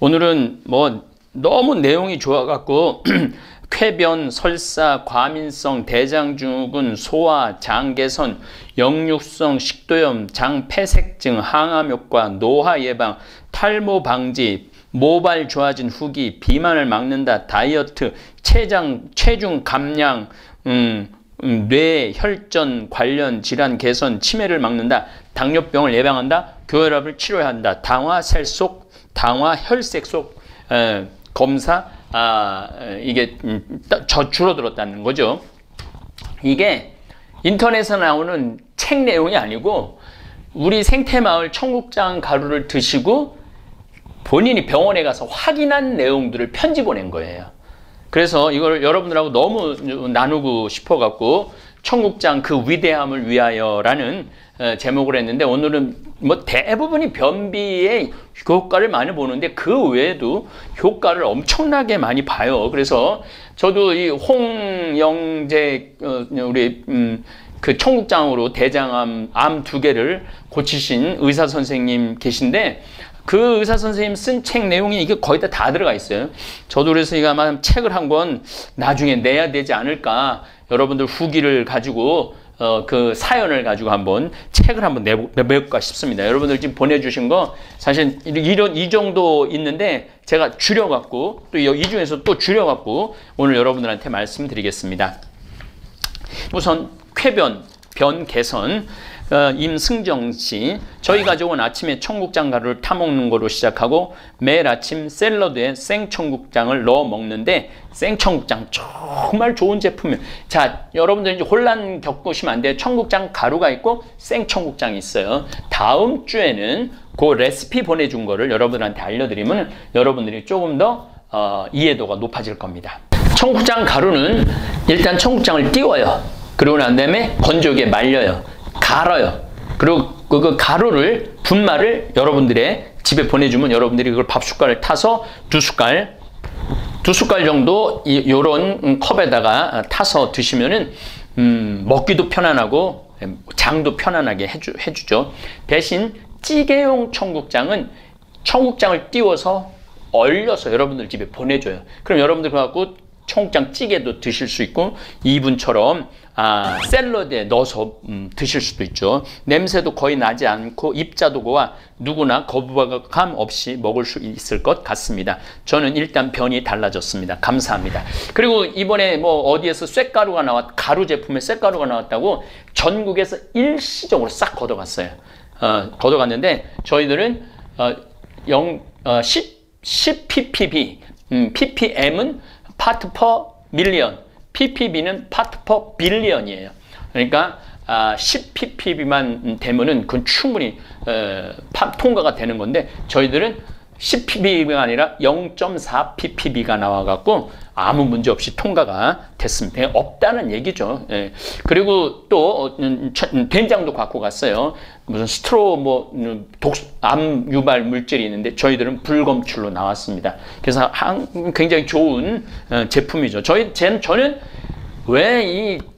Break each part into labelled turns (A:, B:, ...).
A: 오늘은 뭐 너무 내용이 좋아갖고 쾌변, 설사, 과민성, 대장증후군, 소화, 장 개선, 역류성 식도염, 장 폐색증, 항암 효과, 노화 예방, 탈모 방지, 모발 좋아진 후기, 비만을 막는다, 다이어트, 체장, 체중 감량, 음, 음, 뇌, 혈전 관련 질환 개선, 치매를 막는다, 당뇨병을 예방한다, 교혈압을 치료한다, 당화, 셀속, 당화 혈색 속 에, 검사 아, 이게 음, 저 줄어들었다는 거죠. 이게 인터넷에 나오는 책 내용이 아니고 우리 생태마을 청국장 가루를 드시고 본인이 병원에 가서 확인한 내용들을 편지 보낸 거예요. 그래서 이걸 여러분들하고 너무 나누고 싶어 갖고 청국장 그 위대함을 위하여라는 제목을 했는데 오늘은 뭐 대부분이 변비에 효과를 많이 보는데 그 외에도 효과를 엄청나게 많이 봐요. 그래서 저도 이 홍영재 어, 우리 음, 그 청국장으로 대장암 암 두 개를 고치신 의사 선생님 계신데 그 의사 선생님 쓴 책 내용이 이게 거의 다 다 들어가 있어요. 저도 그래서 이거 아마 책을 한 권 나중에 내야 되지 않을까. 여러분들 후기를 가지고 어, 그 사연을 가지고 한번 책을 한번 내볼까 싶습니다. 여러분들 지금 보내주신 거 사실 이런 이 정도 있는데 제가 줄여갖고 또 이 중에서 또 줄여갖고 오늘 여러분들한테 말씀드리겠습니다. 우선 쾌변, 변 개선 어, 임승정 씨 저희 가족은 아침에 청국장 가루를 타먹는 거로 시작하고 매일 아침 샐러드에 생청국장을 넣어 먹는데 생청국장 정말 좋은 제품이에요. 자 여러분들 이제 혼란 겪으시면 안 돼요. 청국장 가루가 있고 생청국장이 있어요. 다음 주에는 그 레시피 보내준 거를 여러분들한테 알려드리면 여러분들이 조금 더 어, 이해도가 높아질 겁니다. 청국장 가루는 일단 청국장을 띄워요. 그러고 난 다음에 건조기에 말려요 갈아요. 그리고 그 가루를 분말을 여러분들의 집에 보내주면 여러분들이 그걸 밥 숟갈을 타서 두 숟갈 두 숟갈 정도 이, 요런 컵에다가 타서 드시면은 음, 먹기도 편안하고 장도 편안하게 해주, 해주죠. 대신 찌개용 청국장은 청국장을 띄워서 얼려서 여러분들 집에 보내줘요. 그럼 여러분들 그래갖고 청국장 찌개도 드실 수 있고 이분처럼 아, 샐러드에 넣어서 음, 드실 수도 있죠. 냄새도 거의 나지 않고 입자도 고와 누구나 거부감 없이 먹을 수 있을 것 같습니다. 저는 일단 변이 달라졌습니다. 감사합니다. 그리고 이번에 뭐 어디에서 쇳가루가 나왔 가루 제품에 쇳가루가 나왔다고 전국에서 일시적으로 싹 걷어갔어요. 어, 걷어갔는데 저희들은 어, 0, 어, 10, 10 ppb, 음, ppm은 part per million ppb는 part per billion이에요. 그러니까 아, 10ppb만 되면은 그건 충분히 어, 파, 통과가 되는 건데 저희들은 10ppb가 아니라 0.4ppb가 나와갖고 아무 문제 없이 통과가 됐습니다. 없다는 얘기죠. 예. 그리고 또 음, 음, 된장도 갖고 갔어요. 무슨 스트로 뭐 음, 유발 물질이 있는데 저희들은 불검출로 나왔습니다. 그래서 굉장히 좋은 어, 제품이죠. 저희 저는 왜 이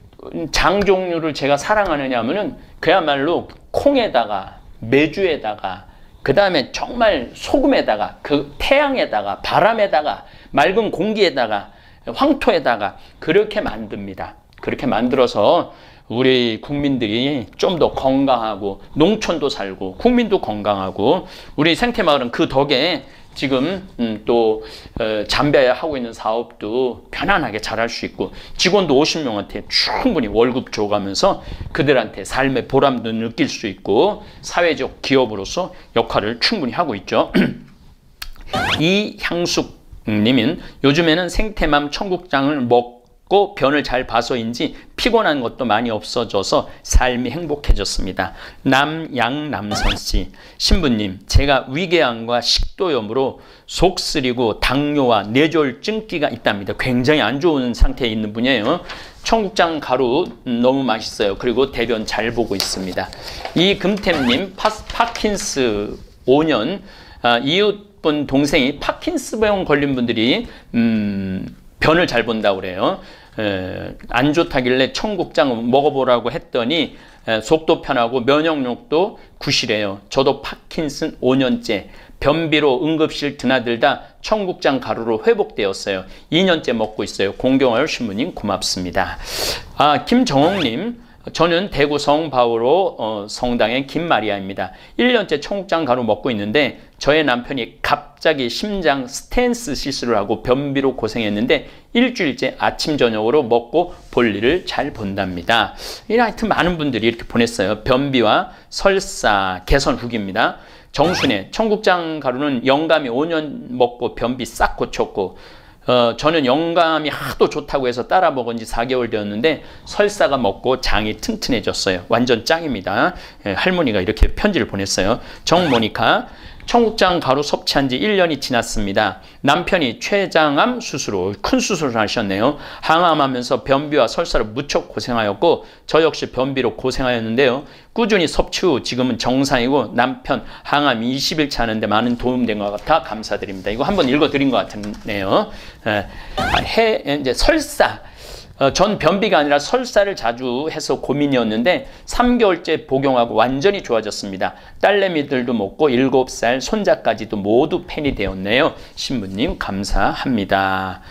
A: 장 종류를 제가 사랑하느냐 하면은 그야말로 콩에다가 메주에다가 그 다음에 정말 소금에다가 그 태양에다가 바람에다가 맑은 공기에다가 황토에다가 그렇게 만듭니다. 그렇게 만들어서 우리 국민들이 좀 더 건강하고 농촌도 살고 국민도 건강하고 우리 생태마을은 그 덕에 지금 음, 또 어, 잠베에 하고 있는 사업도 편안하게 잘할 수 있고 직원도 50명한테 충분히 월급 줘가면서 그들한테 삶의 보람도 느낄 수 있고 사회적 기업으로서 역할을 충분히 하고 있죠. 이향숙 님은 요즘에는 생태맘 청국장을 먹 고 변을 잘 봐서인지 피곤한 것도 많이 없어져서 삶이 행복해졌습니다. 남양남선 씨, 신부님, 제가 위궤양과 식도염으로 속 쓰리고 당뇨와 뇌졸증기가 있답니다. 굉장히 안 좋은 상태에 있는 분이에요. 청국장 가루 너무 맛있어요. 그리고 대변 잘 보고 있습니다. 이 금템님, 파, 파킨스 5년 아, 이웃분 동생이 파킨스병 걸린 분들이 음, 변을 잘 본다고 그래요. 에, 안 좋다길래 청국장 먹어보라고 했더니 에, 속도 편하고 면역력도 구실해요. 저도 파킨슨 5년째 변비로 응급실 드나들다 청국장 가루로 회복되었어요. 2년째 먹고 있어요. 공경하여 신부님 고맙습니다. 아, 김정옥님. 저는 대구 성바오로 어, 성당의 김마리아입니다. 1년째 청국장 가루 먹고 있는데 저의 남편이 갑자기 심장 스탠스 시술을 하고 변비로 고생했는데 일주일째 아침 저녁으로 먹고 볼일을 잘 본답니다. 하여튼 많은 분들이 이렇게 보냈어요. 변비와 설사 개선 후기입니다. 정순애 청국장 가루는 영감이 5년 먹고 변비 싹 고쳤고 어, 저는 영감이 하도 좋다고 해서 따라 먹은 지 4개월 되었는데 설사가 먹고 장이 튼튼해졌어요. 완전 짱입니다. 예, 할머니가 이렇게 편지를 보냈어요. 정모니카 청국장 가루 섭취한 지 1년이 지났습니다. 남편이 췌장암 수술로 큰 수술을 하셨네요. 항암하면서 변비와 설사로 무척 고생하였고 저 역시 변비로 고생하였는데요. 꾸준히 섭취 후 지금은 정상이고 남편 항암 20일 차는데 많은 도움된 것 같아 감사드립니다. 이거 한번 읽어드린 것 같네요. 해 이제 설사 어, 전 변비가 아니라 설사를 자주 해서 고민이었는데 3개월째 복용하고 완전히 좋아졌습니다. 딸내미들도 먹고 7살 손자까지도 모두 팬이 되었네요. 신부님 감사합니다.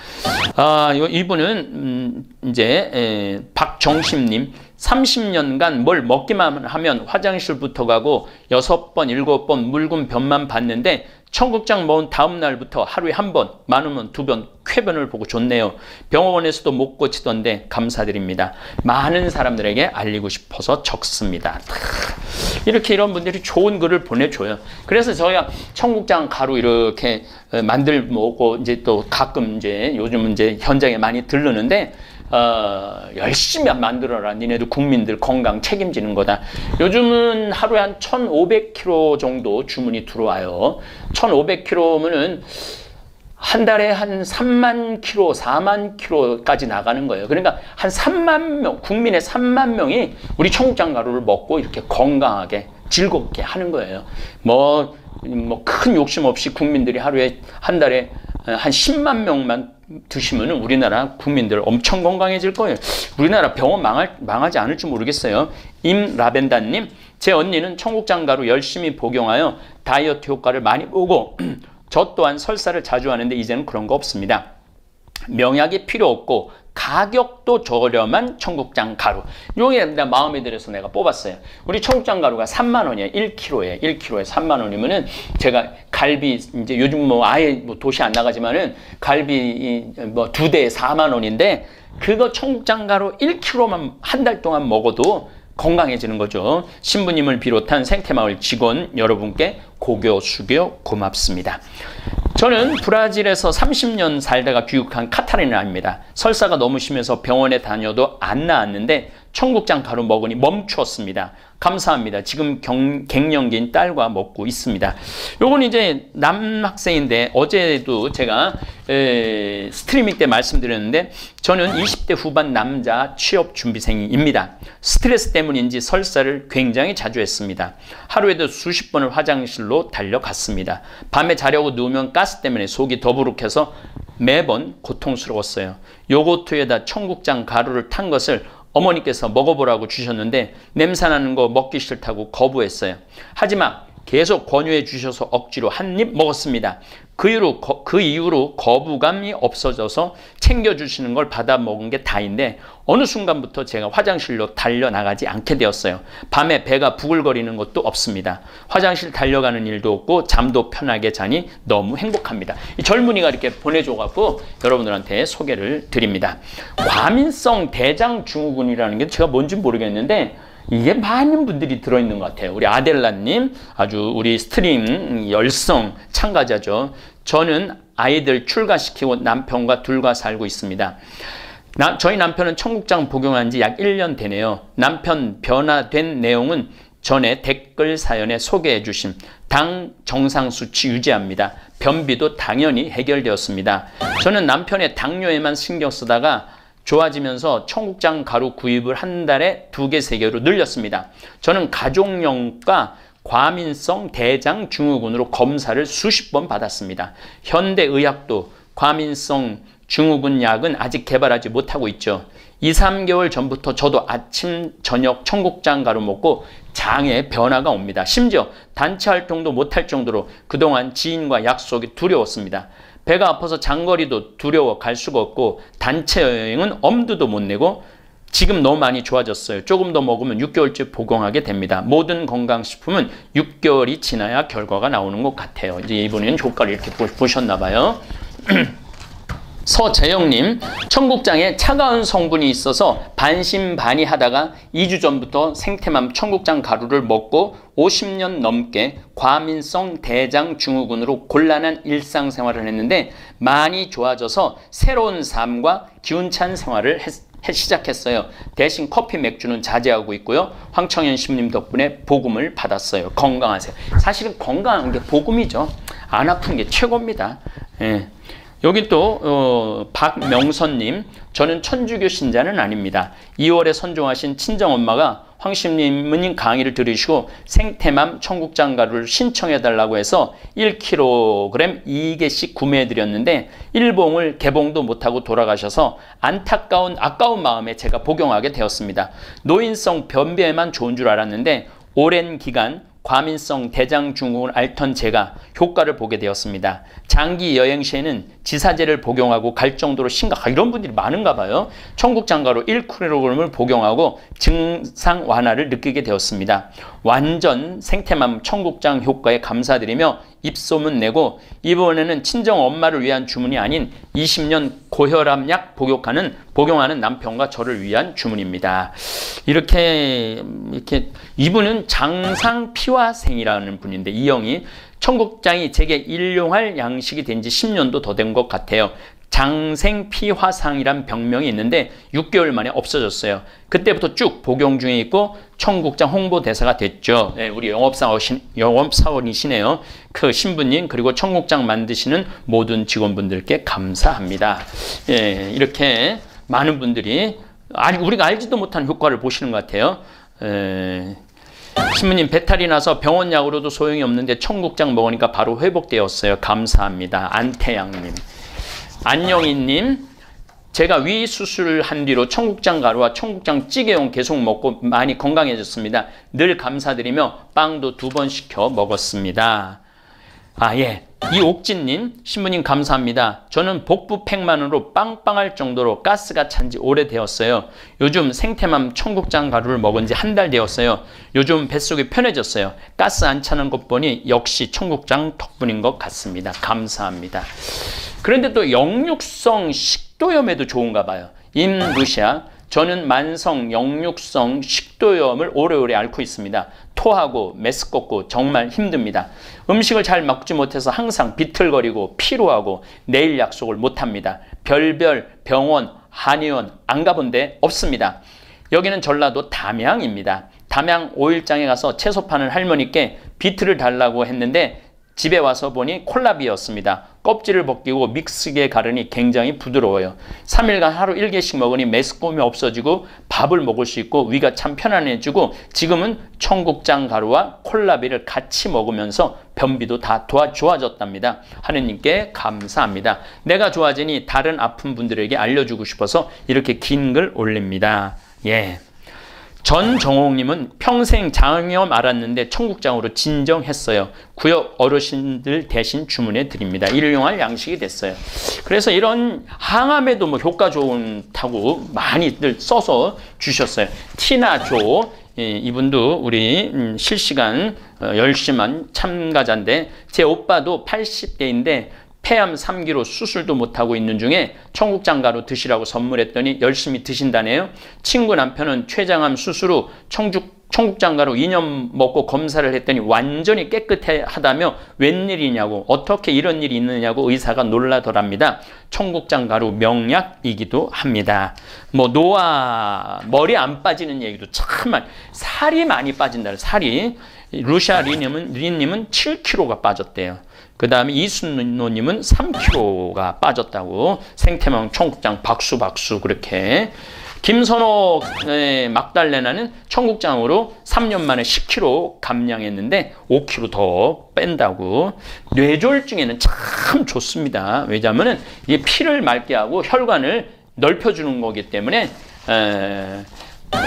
A: 아, 이분은 음, 이제 에, 박정심님 30년간 뭘 먹기만 하면 화장실부터 가고 6번, 7번 묽은 변만 봤는데 청국장 먹은 다음 날부터 하루에 한 번, 많으면 두 번 쾌변을 보고 좋네요. 병원에서도 못 고치던데 감사드립니다. 많은 사람들에게 알리고 싶어서 적습니다. 이렇게 이런 분들이 좋은 글을 보내줘요. 그래서 저희가 청국장 가루 이렇게 만들고 이제 또 가끔 이제 요즘 이제 현장에 많이 들르는데 어, 열심히 만들어라. 니네도 국민들 건강 책임지는 거다. 요즘은 하루에 한 1,500kg 정도 주문이 들어와요. 1,500kg면은 한 달에 한 3만 킬로, 4만 킬로까지 나가는 거예요. 그러니까 한 3만 명, 국민의 3만 명이 우리 청국장 가루를 먹고 이렇게 건강하게 즐겁게 하는 거예요. 뭐, 뭐 큰 욕심 없이 국민들이 하루에 한 달에 한 10만 명만 드시면 우리나라 국민들 엄청 건강해질 거예요. 우리나라 병원 망할, 망하지 않을지 모르겠어요. 임라벤다님, 제 언니는 청국장 가루 열심히 복용하여 다이어트 효과를 많이 보고 저 또한 설사를 자주 하는데 이제는 그런 거 없습니다. 명약이 필요 없고 가격도 저렴한 청국장 가루. 요게 내 마음에 들어서 내가 뽑았어요. 우리 청국장 가루가 3만 원이에요. 1kg에. 1kg에 3만 원이면은 제가 갈비 이제 요즘 뭐 아예 뭐 도시 안 나가지만은 갈비 뭐 두 대에 4만 원인데 그거 청국장 가루 1kg만 한 달 동안 먹어도 건강해지는 거죠. 신부님을 비롯한 생태마을 직원 여러분께 고교 수교 고맙습니다. 저는 브라질에서 30년 살다가 귀국한 카타리나입니다. 설사가 너무 심해서 병원에 다녀도 안 나았는데 청국장 가루 먹으니 멈추었습니다. 감사합니다. 지금 경, 갱년기인 딸과 먹고 있습니다. 요건 이제 남학생인데 어제도 제가 에, 스트리밍 때 말씀드렸는데 저는 20대 후반 남자 취업 준비생입니다. 스트레스 때문인지 설사를 굉장히 자주 했습니다. 하루에도 수십 번을 화장실로 달려갔습니다. 밤에 자려고 누우면 가스 때문에 속이 더부룩해서 매번 고통스러웠어요. 요거트에다 청국장 가루를 탄 것을 어머니께서 먹어보라고 주셨는데 냄새나는 거 먹기 싫다고 거부했어요. 하지만 계속 권유해 주셔서 억지로 한 입 먹었습니다. 그 이후로, 그 이후로 거부감이 없어져서 챙겨주시는 걸 받아 먹은 게 다인데 어느 순간부터 제가 화장실로 달려나가지 않게 되었어요. 밤에 배가 부글거리는 것도 없습니다. 화장실 달려가는 일도 없고 잠도 편하게 자니 너무 행복합니다. 이 젊은이가 이렇게 보내줘갖고 여러분들한테 소개를 드립니다. 과민성 대장 증후군이라는 게 제가 뭔지 모르겠는데 이게 많은 분들이 들어있는 것 같아요. 우리 아델라님 아주 우리 스트림 열성 참가자죠. 저는 아이들 출가시키고 남편과 둘과 살고 있습니다. 나, 저희 남편은 청국장 복용한 지 약 1년 되네요. 남편 변화된 내용은 전에 댓글 사연에 소개해 주신 당 정상 수치 유지합니다. 변비도 당연히 해결되었습니다. 저는 남편의 당뇨에만 신경 쓰다가 좋아지면서 청국장 가루 구입을 한 달에 두 개, 세 개로 늘렸습니다. 저는 가족용과 과민성 대장 증후군으로 검사를 수십 번 받았습니다. 현대의학도 과민성 증후군 약은 아직 개발하지 못하고 있죠. 2, 3개월 전부터 저도 아침, 저녁 청국장 가루 먹고 장에 변화가 옵니다. 심지어 단체 활동도 못할 정도로 그동안 지인과 약속이 두려웠습니다. 배가 아파서 장거리도 두려워 갈 수가 없고 단체 여행은 엄두도 못 내고 지금 너무 많이 좋아졌어요. 조금 더 먹으면 6개월째 복용하게 됩니다. 모든 건강식품은 6개월이 지나야 결과가 나오는 것 같아요. 이제 이분은 효과를 이렇게 보셨나 봐요. 서재영님, 청국장에 차가운 성분이 있어서 반신반의하다가 2주 전부터 생태맘 청국장 가루를 먹고 50년 넘게 과민성 대장 증후군으로 곤란한 일상생활을 했는데 많이 좋아져서 새로운 삶과 기운찬 생활을 했, 시작했어요. 대신 커피 맥주는 자제하고 있고요. 황청현 신님 덕분에 복음을 받았어요. 건강하세요. 사실은 건강한 게 복음이죠. 안 아픈 게 최고입니다. 예. 여기 또 어, 박명선님 저는 천주교 신자는 아닙니다. 2월에 선종하신 친정엄마가 황심님 강의를 들으시고 생태맘 청국장 가루를 신청해달라고 해서 1kg 2개씩 구매해드렸는데 일봉을 개봉도 못하고 돌아가셔서 안타까운 아까운 마음에 제가 복용하게 되었습니다. 노인성 변비에만 좋은 줄 알았는데 오랜 기간 과민성 대장증후군을 앓던 제가 효과를 보게 되었습니다. 장기 여행 시에는 지사제를 복용하고 갈 정도로 심각, 한 이런 분들이 많은가 봐요. 청국장가루 1kg을 복용하고 증상 완화를 느끼게 되었습니다. 완전 생태맘 청국장 효과에 감사드리며 입소문 내고 이번에는 친정 엄마를 위한 주문이 아닌 20년 고혈압 약 복용하는 복용하는 남편과 저를 위한 주문입니다. 이렇게 이렇게 이분은 장상 피화생이라는 분인데 이 형이 청국장이 제게 일용할 양식이 된 지 10년도 더 된 것 같아요. 장생피화상이란 병명이 있는데 6개월 만에 없어졌어요. 그때부터 쭉 복용 중에 있고 청국장 홍보대사가 됐죠. 네, 우리 영업사원이신, 영업사원이시네요. 그 신부님 그리고 청국장 만드시는 모든 직원분들께 감사합니다. 예, 이렇게 많은 분들이 아니 우리가 알지도 못한 효과를 보시는 것 같아요. 에, 신부님 배탈이 나서 병원 약으로도 소용이 없는데 청국장 먹으니까 바로 회복되었어요. 감사합니다. 안태양님. 안영희님. 제가 위 수술을 한 뒤로 청국장 가루와 청국장 찌개용 계속 먹고 많이 건강해졌습니다. 늘 감사드리며 빵도 두 번 시켜 먹었습니다. 아, 예. 이옥진님, 신부님 감사합니다. 저는 복부 팽만으로 빵빵할 정도로 가스가 찬 지 오래되었어요. 요즘 생태맘 청국장 가루를 먹은 지 한 달 되었어요. 요즘 뱃속이 편해졌어요. 가스 안 차는 것 보니 역시 청국장 덕분인 것 같습니다. 감사합니다. 그런데 또 영육성 식도염에도 좋은가 봐요. 임루시아 저는 만성 영육성 식도염을 오래오래 앓고 있습니다. 토하고 메스껍고 정말 힘듭니다. 음식을 잘 먹지 못해서 항상 비틀거리고 피로하고 내일 약속을 못합니다. 별별 병원, 한의원 안 가본 데 없습니다. 여기는 전라도 담양입니다. 담양 5일장에 가서 채소 파는 할머니께 비트를 달라고 했는데 집에 와서 보니 콜라비였습니다. 껍질을 벗기고 믹스기에 가르니 굉장히 부드러워요. 3일간 하루 1개씩 먹으니 메스꺼움이 없어지고 밥을 먹을 수 있고 위가 참 편안해지고 지금은 청국장 가루와 콜라비를 같이 먹으면서 변비도 다 도와, 좋아졌답니다. 하느님께 감사합니다. 내가 좋아지니 다른 아픈 분들에게 알려주고 싶어서 이렇게 긴 글 올립니다. 예. 전정옥님은 평생 장염 알았는데 청국장으로 진정했어요. 구역 어르신들 대신 주문해 드립니다. 일용할 양식이 됐어요. 그래서 이런 항암에도 뭐 효과 좋다고 많이들 써서 주셨어요. 티나조 예, 이분도 우리 음, 실시간 어, 열심한 참가자인데 제 오빠도 80대인데 폐암 3기로 수술도 못하고 있는 중에 청국장 가루 드시라고 선물했더니 열심히 드신다네요. 친구 남편은 췌장암 수술 후 청죽, 청국장 가루 2년 먹고 검사를 했더니 완전히 깨끗하다며 웬일이냐고 어떻게 이런 일이 있느냐고 의사가 놀라더랍니다. 청국장 가루 명약이기도 합니다. 뭐 노화 머리 안 빠지는 얘기도 참 살이 많이 빠진다. 살이 루샤 리님은 리님은 7kg가 빠졌대요. 그 다음에 이순노님은 3kg가 빠졌다고 생태망 청국장 박수 박수 그렇게 김선호 막달레나는 청국장으로 3년 만에 10kg 감량했는데 5kg 더 뺀다고 뇌졸중에는 참 좋습니다. 왜냐하면 이게 피를 맑게 하고 혈관을 넓혀주는 거기 때문에 에,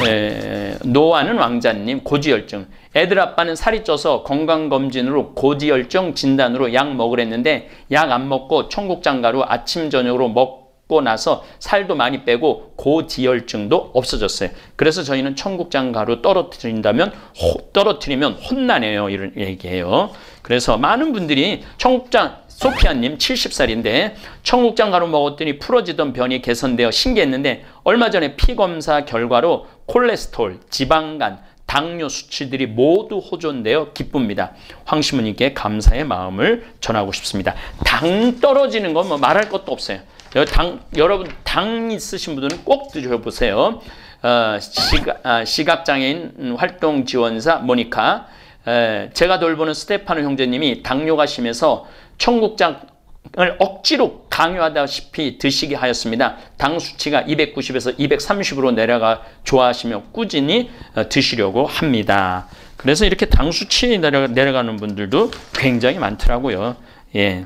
A: 에, 노아는 왕자님 고지혈증. 애들 아빠는 살이 쪄서 건강검진으로 고지혈증 진단으로 약 먹으랬는데 약 안 먹고 청국장가루 아침 저녁으로 먹고 나서 살도 많이 빼고 고지혈증도 없어졌어요. 그래서 저희는 청국장가루 떨어뜨린다면 호, 떨어뜨리면 혼나네요. 이런 얘기해요. 그래서 많은 분들이 청국장 소피아님 70살인데 청국장 가루 먹었더니 풀어지던 변이 개선되어 신기했는데 얼마 전에 피 검사 결과로 콜레스테롤, 지방간, 당뇨 수치들이 모두 호전되어 기쁩니다. 황시무님께 감사의 마음을 전하고 싶습니다. 당 떨어지는 건 뭐 말할 것도 없어요. 당, 여러분 당 있으신 분들은 꼭 드셔보세요. 어, 시각, 아, 시각장애인 활동 지원사 모니카 에, 제가 돌보는 스테파노 형제님이 당뇨가 심해서 청국장을 억지로 강요하다시피 드시게 하였습니다. 당 수치가 290에서 230으로 내려가 좋아하시며 꾸준히 어, 드시려고 합니다. 그래서 이렇게 당 수치 내려가, 내려가는 분들도 굉장히 많더라고요. 예.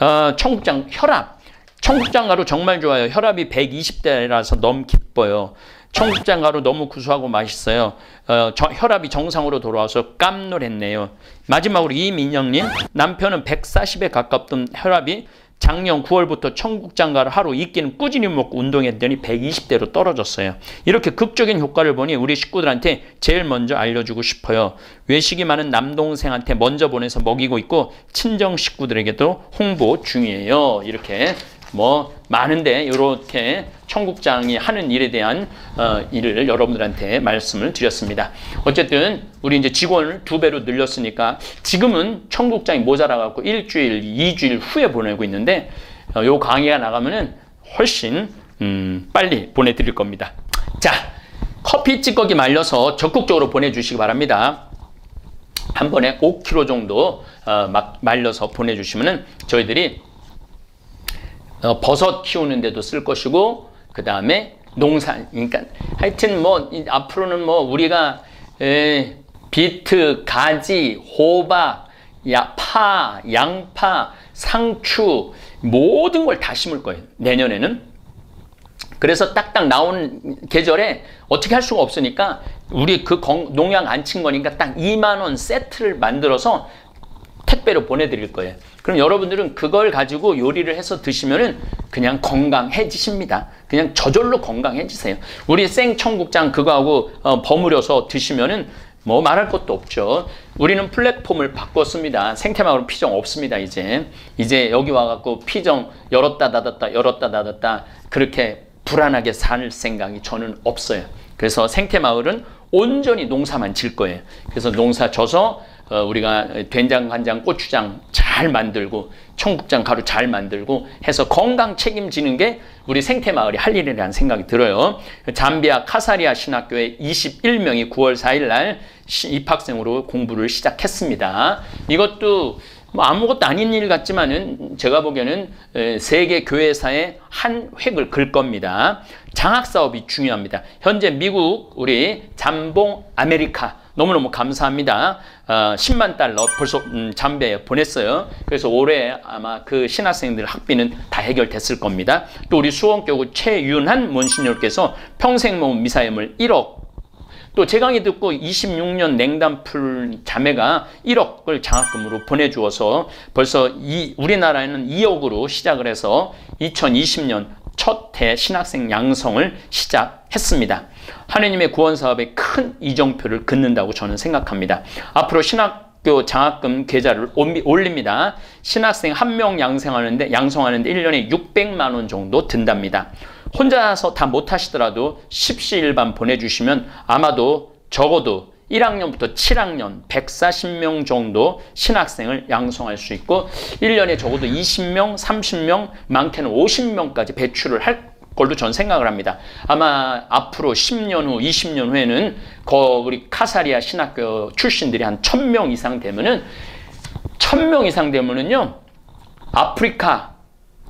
A: 어, 청국장 혈압. 청국장 가루 정말 좋아요. 혈압이 120대라서 너무 기뻐요. 청국장 가루 너무 구수하고 맛있어요. 어, 저, 혈압이 정상으로 돌아와서 깜놀했네요. 마지막으로 이민영님 남편은 140에 가깝던 혈압이 작년 9월부터 청국장 가루 하루 이끼는 꾸준히 먹고 운동했더니 120대로 떨어졌어요. 이렇게 극적인 효과를 보니 우리 식구들한테 제일 먼저 알려주고 싶어요. 외식이 많은 남동생한테 먼저 보내서 먹이고 있고 친정 식구들에게도 홍보 중이에요. 이렇게 뭐 많은데 이렇게 청국장이 하는 일에 대한 어, 일을 여러분들한테 말씀을 드렸습니다. 어쨌든 우리 이제 직원을 두 배로 늘렸으니까 지금은 청국장이 모자라 갖고 일주일, 이주일 후에 보내고 있는데 어, 요 강의가 나가면은 훨씬 음, 빨리 보내드릴 겁니다. 자, 커피 찌꺼기 말려서 적극적으로 보내주시기 바랍니다. 한 번에 5kg 정도 어, 막 말려서 보내주시면은 저희들이 어, 버섯 키우는 데도 쓸 것이고 그 다음에 농산 그러니까 하여튼 뭐 앞으로는 뭐 우리가 에, 비트, 가지, 호박, 야, 파, 양파, 상추 모든 걸 다 심을 거예요. 내년에는. 그래서 딱딱 나온 계절에 어떻게 할 수가 없으니까 우리 그 농약 안 친 거니까 딱 2만 원 세트를 만들어서 택배로 보내드릴 거예요. 그럼 여러분들은 그걸 가지고 요리를 해서 드시면은 그냥 건강해지십니다. 그냥 저절로 건강해지세요. 우리 생청국장 그거하고 어, 버무려서 드시면은 뭐 말할 것도 없죠. 우리는 플랫폼을 바꿨습니다. 생태막으로 피정 없습니다, 이제. 이제 여기 와갖고 피정 열었다 닫았다 열었다 닫았다 그렇게 불안하게 살 생각이 저는 없어요. 그래서 생태마을은 온전히 농사만 질 거예요. 그래서 농사 져서 어, 우리가 된장, 간장, 고추장 잘 만들고 청국장 가루 잘 만들고 해서 건강 책임지는 게 우리 생태마을이 할 일이라는 생각이 들어요. 잠비아 카사리아 신학교에 21명이 9월 4일 날 입학생으로 공부를 시작했습니다. 이것도 뭐 아무것도 아닌 일 같지만은 제가 보기에는 세계 교회사의 한 획을 그을 겁니다. 장학 사업이 중요합니다. 현재 미국 우리 잠봉 아메리카 너무너무 감사합니다. 어, 10만 달러 벌써 음, 잠비아에 보냈어요. 그래서 올해 아마 그 신학생들 학비는 다 해결됐을 겁니다. 또 우리 수원교구 최윤한 문신녀께서 평생 모은 미사임을 1억 또 제 강의 듣고 26년 냉담풀 자매가 1억을 장학금으로 보내주어서 벌써 이 우리나라에는 2억으로 시작을 해서 2020년 첫해 신학생 양성을 시작했습니다. 하느님의 구원 사업에 큰 이정표를 긋는다고 저는 생각합니다. 앞으로 신학교 장학금 계좌를 올립니다. 신학생 한 명 양성하는데 양성하는데 1년에 600만 원 정도 든답니다. 혼자서 다 못하시더라도 십시일반 보내주시면 아마도 적어도 1학년부터 7학년 140명 정도 신학생을 양성할 수 있고 1년에 적어도 20명, 30명, 많게는 50명까지 배출을 할 걸로 전 생각을 합니다. 아마 앞으로 10년 후, 20년 후에는 거 우리 카사리아 신학교 출신들이 한 1000명 이상 되면은 1000명 이상 되면은요. 아프리카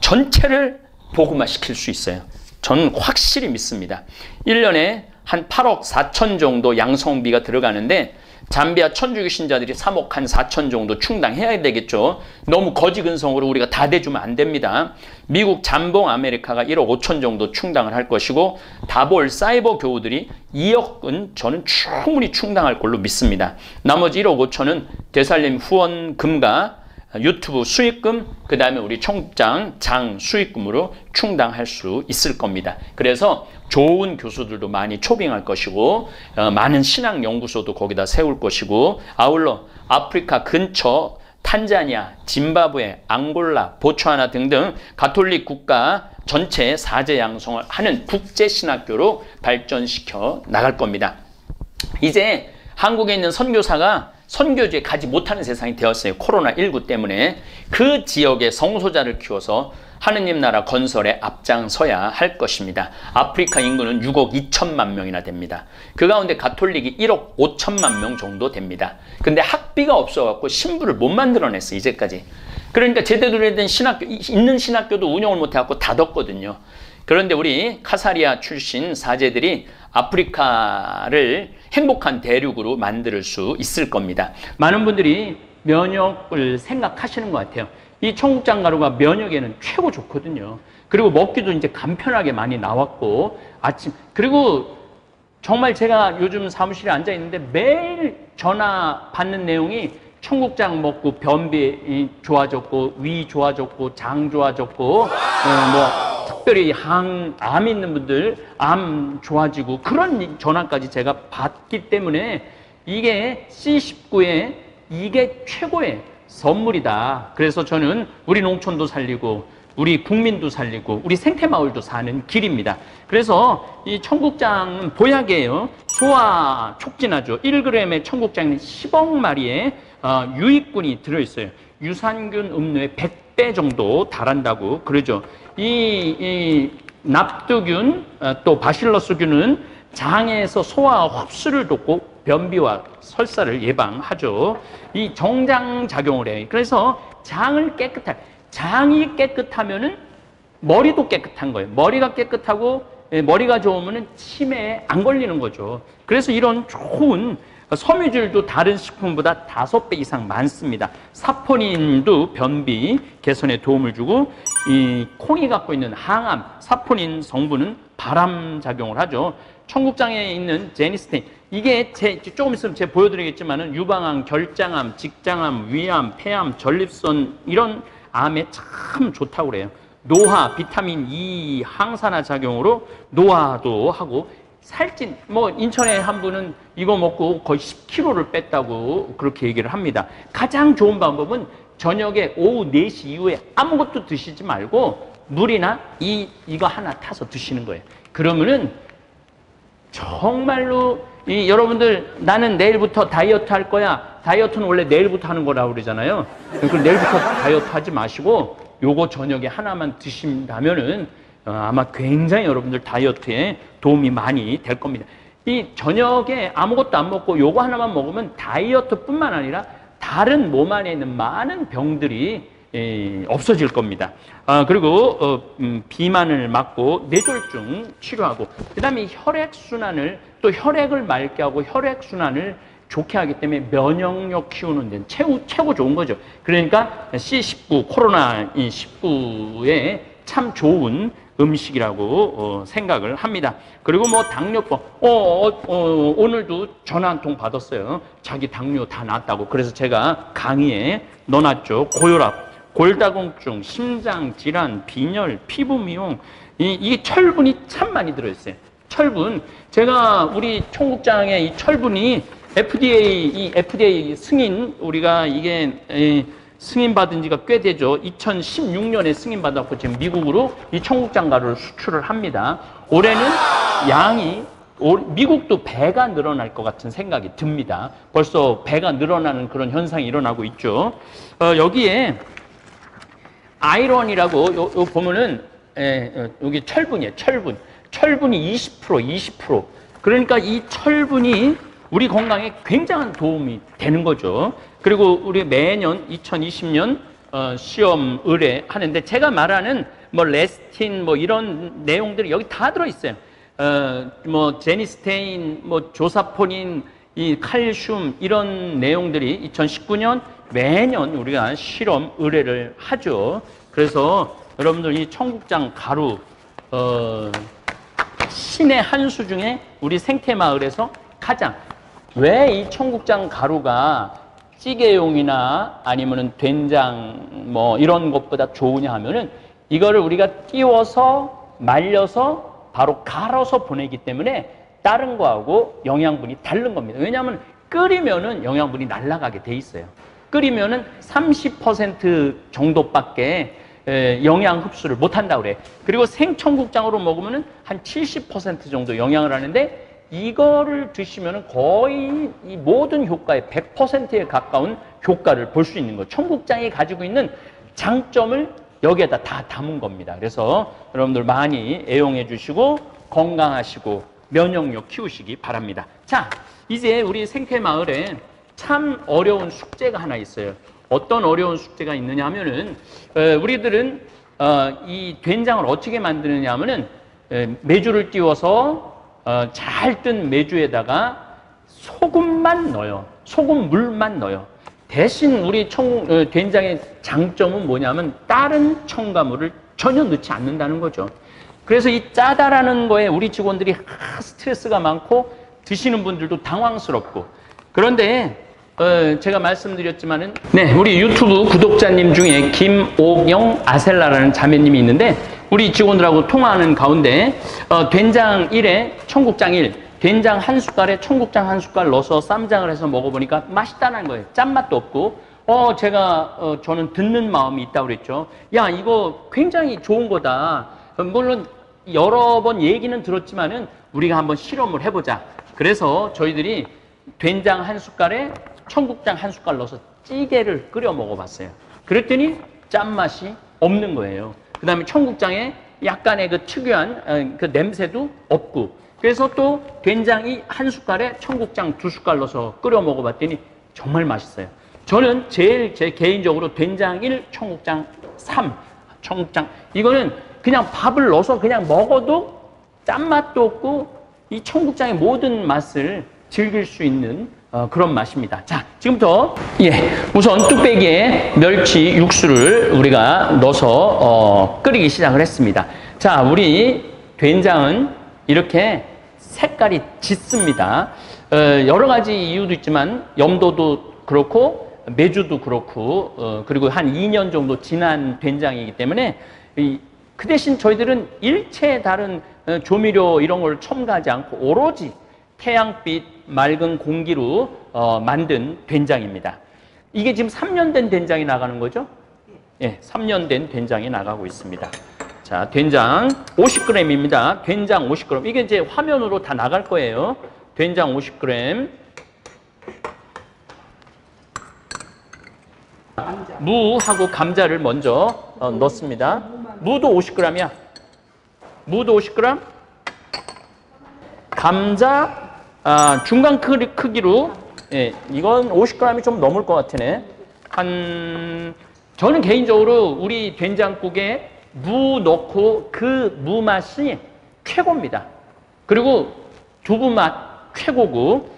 A: 전체를 복음화 시킬 수 있어요. 저는 확실히 믿습니다. 1년에 한 8억 4천 정도 양성비가 들어가는데 잠비아 천주교 신자들이 3억 한 4천 정도 충당해야 되겠죠. 너무 거지근성으로 우리가 다 대주면 안 됩니다. 미국 잠봉 아메리카가 1억 5천 정도 충당을 할 것이고 다볼 사이버 교우들이 2억은 저는 충분히 충당할 걸로 믿습니다. 나머지 1억 5천은 대살림 후원금과 유튜브 수익금, 그 다음에 우리 청국장 장 수익금으로 충당할 수 있을 겁니다. 그래서 좋은 교수들도 많이 초빙할 것이고 어, 많은 신학 연구소도 거기다 세울 것이고 아울러 아프리카 근처 탄자니아, 짐바브웨, 앙골라, 보츠와나 등등 가톨릭 국가 전체 사제 양성을 하는 국제 신학교로 발전시켜 나갈 겁니다. 이제 한국에 있는 선교사가 선교지에 가지 못하는 세상이 되었어요. 코로나19 때문에 그 지역의 성소자를 키워서 하느님 나라 건설에 앞장서야 할 것입니다. 아프리카 인구는 6억 2천만 명이나 됩니다. 그 가운데 가톨릭이 1억 5천만 명 정도 됩니다. 근데 학비가 없어갖고 신부를 못 만들어냈어, 이제까지. 그러니까 제대로 된 신학교, 있는 신학교도 운영을 못해갖고 닫았거든요. 그런데 우리 카사리아 출신 사제들이 아프리카를 행복한 대륙으로 만들 수 있을 겁니다. 많은 분들이 면역을 생각하시는 것 같아요. 이 청국장 가루가 면역에는 최고 좋거든요. 그리고 먹기도 이제 간편하게 많이 나왔고 아침 그리고 정말 제가 요즘 사무실에 앉아 있는데 매일 전화 받는 내용이 청국장 먹고 변비 좋아졌고 위 좋아졌고 장 좋아졌고 어, 뭐 특별히 항, 암 있는 분들 암 좋아지고 그런 전화까지 제가 받기 때문에 이게 C19에 이게 최고의 선물이다. 그래서 저는 우리 농촌도 살리고 우리 국민도 살리고 우리 생태마을도 사는 길입니다. 그래서 이 청국장은 보약이에요. 소화 촉진하죠. 1g의 청국장은 10억 마리의 어, 유익균이 들어있어요. 유산균 음료의 100배 정도 달한다고 그러죠. 이, 이 납두균 어, 또 바실러스균은 장에서 소화 흡수를 돕고 변비와 설사를 예방하죠. 이 정장 작용을 해요. 그래서 장을 깨끗하게 장이 깨끗하면은 머리도 깨끗한 거예요. 머리가 깨끗하고 예, 머리가 좋으면 치매에 안 걸리는 거죠. 그래서 이런 좋은 섬유질도 다른 식품보다 다섯 배 이상 많습니다. 사포닌도 변비 개선에 도움을 주고 이 콩이 갖고 있는 항암 사포닌 성분은 발암 작용을 하죠. 청국장에 있는 제니스테인 이게 제, 조금 있으면 제가 보여드리겠지만은 유방암, 결장암, 직장암, 위암, 폐암, 전립선 이런 암에 참 좋다고 그래요. 노화, 비타민 E 항산화 작용으로 노화도 하고 살찐 뭐 인천에 한 분은 이거 먹고 거의 10kg를 뺐다고 그렇게 얘기를 합니다. 가장 좋은 방법은 저녁에 오후 4시 이후에 아무것도 드시지 말고 물이나 이 이거 하나 타서 드시는 거예요. 그러면은 정말로 이 여러분들 나는 내일부터 다이어트 할 거야. 다이어트는 원래 내일부터 하는 거라고 그러잖아요. 그러니까 내일부터 다이어트 하지 마시고 요거 저녁에 하나만 드신다면은 어, 아마 굉장히 여러분들 다이어트에 도움이 많이 될 겁니다. 이 저녁에 아무것도 안 먹고 요거 하나만 먹으면 다이어트뿐만 아니라 다른 몸 안에 있는 많은 병들이 에, 없어질 겁니다. 아, 그리고 어, 음, 비만을 막고 뇌졸중 치료하고 그 다음에 혈액 순환을 또 혈액을 맑게 하고 혈액 순환을 좋게 하기 때문에 면역력 키우는 데는 최고, 최고 좋은 거죠. 그러니까 C19 코로나 19에 참 좋은 음식이라고 어, 생각을 합니다. 그리고 뭐 당뇨병, 어, 어, 어, 오늘도 전화 한 통 받았어요. 자기 당뇨 다 났다고. 그래서 제가 강의에 넣어놨죠. 고혈압. 골다공증, 심장 질환, 빈혈, 피부 미용 이, 이게 철분이 참 많이 들어있어요. 철분. 제가 우리 총국장에 이 철분이 FDA 이 FDA 승인 우리가 이게 에, 승인 받은 지가 꽤 되죠. 2016년에 승인 받았고 지금 미국으로 이 청국장 가루를 수출을 합니다. 올해는 양이 미국도 배가 늘어날 것 같은 생각이 듭니다. 벌써 배가 늘어나는 그런 현상이 일어나고 있죠. 어, 여기에 아이론이라고 요, 요 보면은 에, 어, 여기 철분이에요. 철분. 철분이 20% 20%. 그러니까 이 철분이 우리 건강에 굉장한 도움이 되는 거죠. 그리고 우리 매년 2020년 어, 시험 의뢰 하는데 제가 말하는 뭐 레스틴 뭐 이런 내용들이 여기 다 들어 있어요. 어, 뭐 제니스테인, 뭐 조사포닌 이 칼슘 이런 내용들이 2019년 매년 우리가 실험 의뢰를 하죠. 그래서 여러분들 이 청국장 가루 어, 신의 한 수 중에 우리 생태마을에서 가장 왜 이 청국장 가루가 찌개용이나 아니면은 된장 뭐 이런 것보다 좋으냐 하면은 이거를 우리가 띄워서 말려서 바로 갈아서 보내기 때문에 다른 거하고 영양분이 다른 겁니다. 왜냐하면 끓이면은 영양분이 날아가게 돼 있어요. 끓이면은 30% 정도밖에 에, 영양 흡수를 못 한다 그래. 그리고 생청국장으로 먹으면은 한 70% 정도 영양을 하는데 이거를 드시면은 거의 이 모든 효과의 100%에 가까운 효과를 볼 수 있는 거. 청국장이 가지고 있는 장점을 여기에다 다 담은 겁니다. 그래서 여러분들 많이 애용해 주시고 건강하시고 면역력 키우시기 바랍니다. 자, 이제 우리 생태 마을에 참 어려운 숙제가 하나 있어요. 어떤 어려운 숙제가 있느냐 하면은 어, 우리들은 어, 이 된장을 어떻게 만드느냐 하면은 에, 메주를 띄워서 어, 잘뜬 메주에다가 소금만 넣어요. 소금 물만 넣어요. 대신 우리 청, 어, 된장의 장점은 뭐냐면 다른 첨가물을 전혀 넣지 않는다는 거죠. 그래서 이 짜다라는 거에 우리 직원들이 하, 스트레스가 많고 드시는 분들도 당황스럽고 그런데 어, 제가 말씀드렸지만은 네 우리 유튜브 구독자님 중에 김옥영 아셀라라는 자매님이 있는데 우리 직원들하고 통화하는 가운데 어, 된장 1에 청국장 1 된장 한 숟갈에 청국장 한 숟갈 넣어서 쌈장을 해서 먹어보니까 맛있다는 거예요. 짠맛도 없고. 어 제가 어, 저는 듣는 마음이 있다고 그랬죠. 야 이거 굉장히 좋은 거다. 물론 여러 번 얘기는 들었지만은 우리가 한번 실험을 해보자. 그래서 저희들이 된장 한 숟갈에 청국장 한 숟갈 넣어서 찌개를 끓여 먹어봤어요. 그랬더니 짠맛이 없는 거예요. 그 다음에 청국장에 약간의 그 특유한 어, 그 냄새도 없고 그래서 또 된장이 한 숟갈에 청국장 두 숟갈 넣어서 끓여 먹어봤더니 정말 맛있어요. 저는 제일 제 개인적으로 된장 1, 청국장 3, 청국장 이거는 그냥 밥을 넣어서 그냥 먹어도 짠맛도 없고 이 청국장의 모든 맛을 즐길 수 있는 어, 그런 맛입니다. 자, 지금부터 예, 우선 뚝배기에 멸치 육수를 우리가 넣어서 어, 끓이기 시작을 했습니다. 자, 우리 된장은 이렇게 색깔이 짙습니다. 어, 여러 가지 이유도 있지만 염도도 그렇고 메주도 그렇고 어, 그리고 한 2년 정도 지난 된장이기 때문에 이, 그 대신 저희들은 일체 다른 어, 조미료 이런 걸 첨가하지 않고 오로지 태양빛 맑은 공기로 어, 만든 된장입니다. 이게 지금 3년 된 된장이 나가는 거죠? 예, 3년 된 된장이 나가고 있습니다. 자, 된장 50g입니다. 된장 50g. 이게 이제 화면으로 다 나갈 거예요. 된장 50g. 무하고 감자를 먼저 어, 넣습니다. 무도 50g이야. 무도 50g. 감자 아, 중간 크기, 로 예, 이건 50g이 좀 넘을 것 같으네. 한 저는 개인적으로 우리 된장국에 무 넣고 그 무 맛이 최고입니다. 그리고 두부 맛 최고고.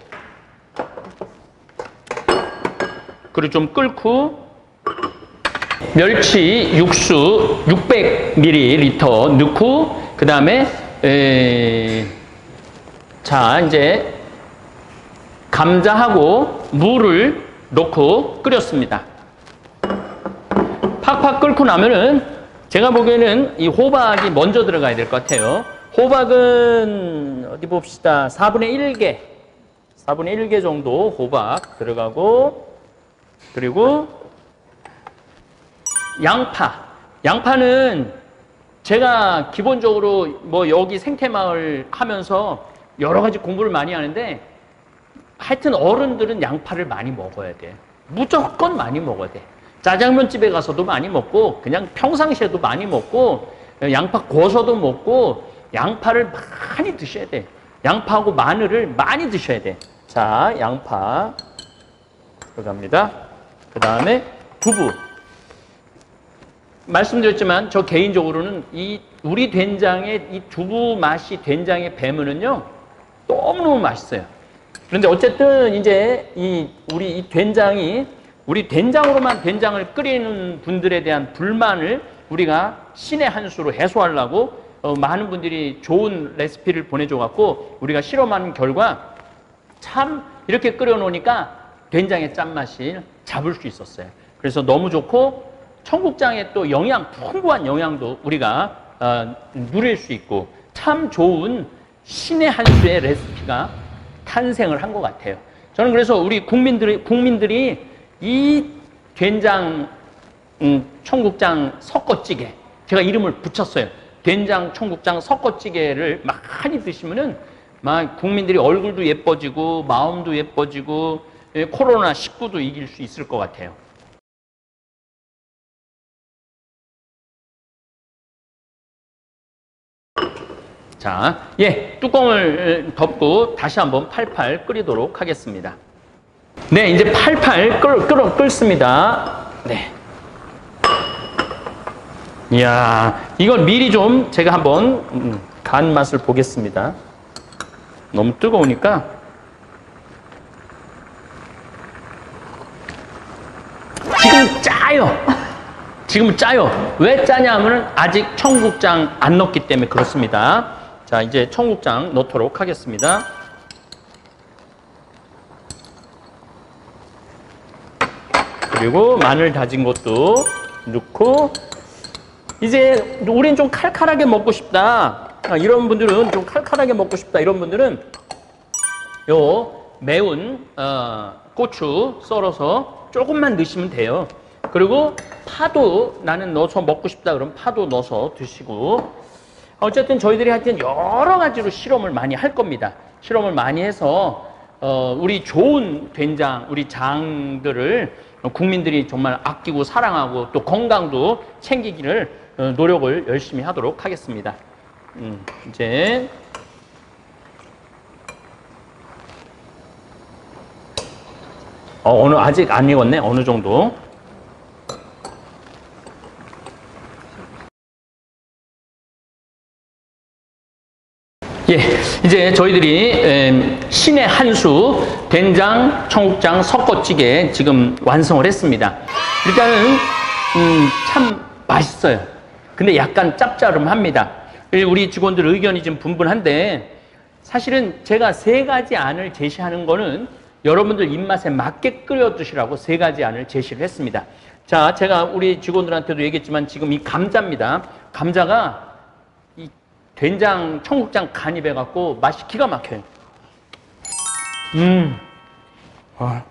A: 그리고 좀 끓고 멸치 육수 600ml 넣고 그 다음에 자 이제 감자하고 물을 넣고 끓였습니다. 팍팍 끓고 나면은 제가 보기에는 이 호박이 먼저 들어가야 될 것 같아요. 호박은 어디 봅시다. 4분의 1개. 4분의 1개 정도 호박 들어가고 그리고 양파. 양파는 제가 기본적으로 뭐 여기 생태마을 하면서 여러 가지 공부를 많이 하는데 하여튼 어른들은 양파를 많이 먹어야 돼. 무조건 많이 먹어야 돼. 짜장면 집에 가서도 많이 먹고 그냥 평상시에도 많이 먹고 양파 구워서도 먹고 양파를 많이 드셔야 돼. 양파하고 마늘을 많이 드셔야 돼. 자, 양파 들어갑니다. 그 다음에 두부. 말씀드렸지만 저 개인적으로는 이 우리 된장의 이 두부 맛이 된장에 배면은요 너무너무 맛있어요. 그런데 어쨌든 이제 이 우리 이 된장이 우리 된장으로만 된장을 끓이는 분들에 대한 불만을 우리가 신의 한 수로 해소하려고 어, 많은 분들이 좋은 레시피를 보내줘 갖고 우리가 실험하는 결과 참 이렇게 끓여 놓으니까 된장의 짠맛이 잡을 수 있었어요. 그래서 너무 좋고 청국장에 또 영양 풍부한 영양도 우리가 어, 누릴 수 있고 참 좋은 신의 한 수의 레시피가 탄생을 한 것 같아요. 저는 그래서 우리 국민들이 국민들이 이 된장 음, 청국장 섞어찌개 제가 이름을 붙였어요. 된장 청국장 섞어찌개를 많이 드시면은 막 국민들이 얼굴도 예뻐지고 마음도 예뻐지고 예, 코로나 19도 이길 수 있을 것 같아요. 자, 예, 뚜껑을 덮고 다시 한번 팔팔 끓이도록 하겠습니다. 네, 이제 팔팔 끓, 끓, 끓습니다. 네. 이야, 이걸 미리 좀 제가 한번 음, 간 맛을 보겠습니다. 너무 뜨거우니까. 지금 짜요. 지금 짜요. 왜 짜냐 하면 아직 청국장 안 넣기 때문에 그렇습니다. 자, 이제 청국장 넣도록 하겠습니다. 그리고 마늘 다진 것도 넣고 이제 우린 좀 칼칼하게 먹고 싶다. 아, 이런 분들은 좀 칼칼하게 먹고 싶다. 이런 분들은 요 매운 어, 고추 썰어서 조금만 넣으시면 돼요. 그리고 파도 나는 넣어서 먹고 싶다 그러면 파도 넣어서 드시고 어쨌든 저희들이 하여튼 여러 가지로 실험을 많이 할 겁니다. 실험을 많이 해서 어, 우리 좋은 된장, 우리 장들을 국민들이 정말 아끼고 사랑하고 또 건강도 챙기기를 어, 노력을 열심히 하도록 하겠습니다. 음, 이제 어, 어느 아직 안 익었네. 어느 정도. 예, 이제 저희들이 신의 한수 된장 청국장 섞어찌개 지금 완성을 했습니다. 일단은 음, 참 맛있어요. 근데 약간 짭짤합니다. 우리 직원들 의견이 좀 분분한데 사실은 제가 세 가지 안을 제시하는 거는 여러분들 입맛에 맞게 끓여 드시라고 세 가지 안을 제시를 했습니다. 자, 제가 우리 직원들한테도 얘기했지만 지금 이 감자입니다. 감자가 된장 청국장 간이 배갖고 맛이 기가 막혀요. 음, 아,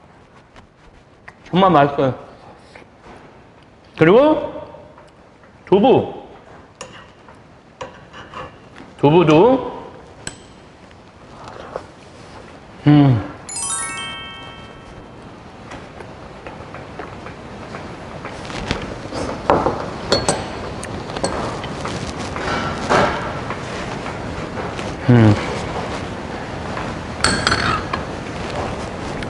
A: 정말 맛있어요. 그리고 두부, 두부도 음. 음.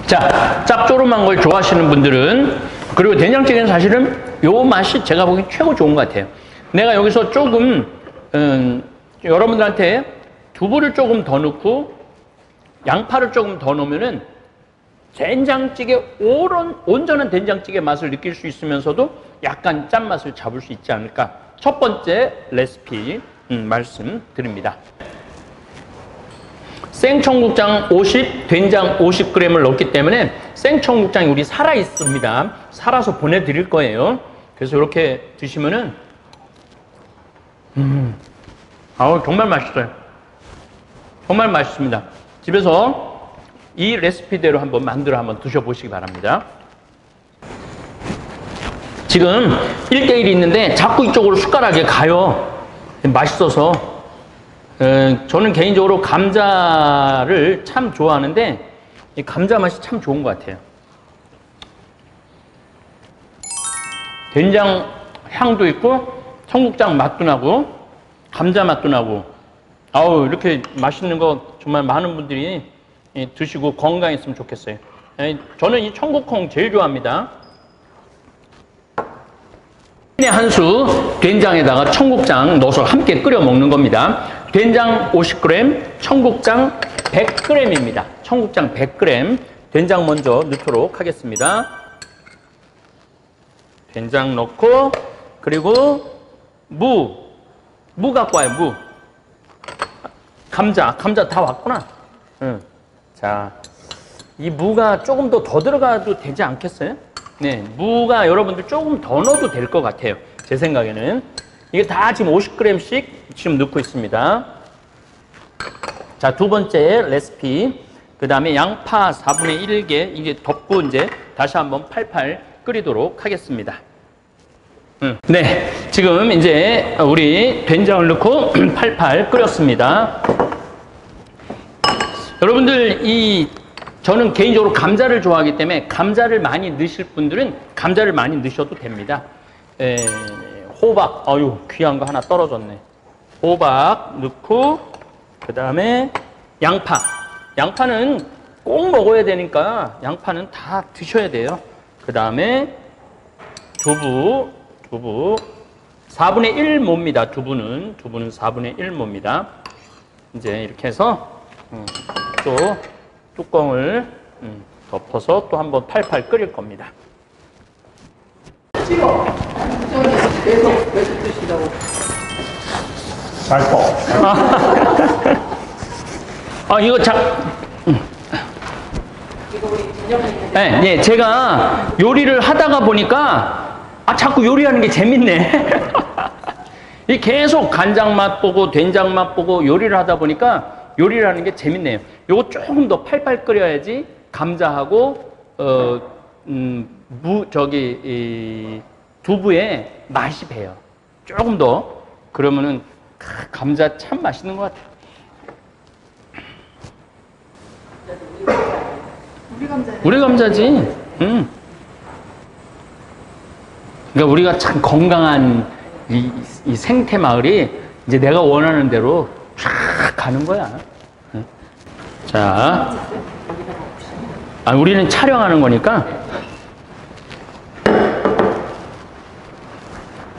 A: 자, 짭조름한 걸 좋아하시는 분들은 그리고 된장찌개는 사실은 요 맛이 제가 보기엔 최고 좋은 것 같아요. 내가 여기서 조금 음, 여러분들한테 두부를 조금 더 넣고 양파를 조금 더 넣으면은 된장찌개 오런 온전한 된장찌개 맛을 느낄 수 있으면서도 약간 짠맛을 잡을 수 있지 않을까. 첫 번째 레시피 음, 말씀드립니다. 생청국장 50, 된장 50g을 넣기 때문에 생청국장이 우리 살아 있습니다. 살아서 보내드릴 거예요. 그래서 이렇게 드시면은 음, 아우 정말 맛있어요. 정말 맛있습니다. 집에서 이 레시피대로 한번 만들어 한번 드셔보시기 바랍니다. 지금 1대1이 있는데 자꾸 이쪽으로 숟가락이 가요. 맛있어서 저는 개인적으로 감자를 참 좋아하는데 이 감자 맛이 참 좋은 것 같아요. 된장 향도 있고 청국장 맛도 나고 감자 맛도 나고 아우 이렇게 맛있는 거 정말 많은 분들이 드시고 건강했으면 좋겠어요. 저는 이 청국콩 제일 좋아합니다. 한 수 된장에다가 청국장 넣어서 함께 끓여 먹는 겁니다. 된장 50g, 청국장 100g입니다. 청국장 100g 된장 먼저 넣도록 하겠습니다. 된장 넣고 그리고 무, 무 갖고 와요, 무. 감자, 감자 다 왔구나. 응. 자, 이 무가 조금 더 더 들어가도 되지 않겠어요? 네, 무가 여러분들 조금 더 넣어도 될 것 같아요. 제 생각에는. 이게 다 지금 50g씩 지금 넣고 있습니다. 자, 두 번째 레시피. 그 다음에 양파 4분의 1개, 이게 덮고 이제 다시 한번 팔팔 끓이도록 하겠습니다. 음. 네, 지금 이제 우리 된장을 넣고 팔팔 끓였습니다. 여러분들 이 저는 개인적으로 감자를 좋아하기 때문에 감자를 많이 넣으실 분들은 감자를 많이 넣으셔도 됩니다. 에, 호박, 어유 귀한 거 하나 떨어졌네. 호박 넣고 그 다음에 양파. 양파는 꼭 먹어야 되니까 양파는 다 드셔야 돼요. 그 다음에 두부, 두부 4분의 1 모입니다. 두부는 두부는 4분의 1 모입니다. 이제 이렇게 해서 음, 또 뚜껑을 음, 덮어서 또 한번 팔팔 끓일 겁니다.
B: 말고.
A: 아 이거 자. 음. 네, 네, 제가 요리를 하다가 보니까 아 자꾸 요리하는 게 재밌네. 이 계속 간장 맛 보고 된장 맛 보고 요리를 하다 보니까 요리를 하는 게 재밌네요. 요거 조금 더 팔팔 끓여야지 감자하고 어, 음, 무 저기 이, 두부의 맛이 배요. 조금 더 그러면은 크, 감자 참 맛있는 것 같아요. 우리 감자지. 응. 그러니까 우리가 참 건강한 이, 이 생태 마을이 이제 내가 원하는 대로 쫙 가는 거야. 응? 자, 아, 우리는 촬영하는 거니까.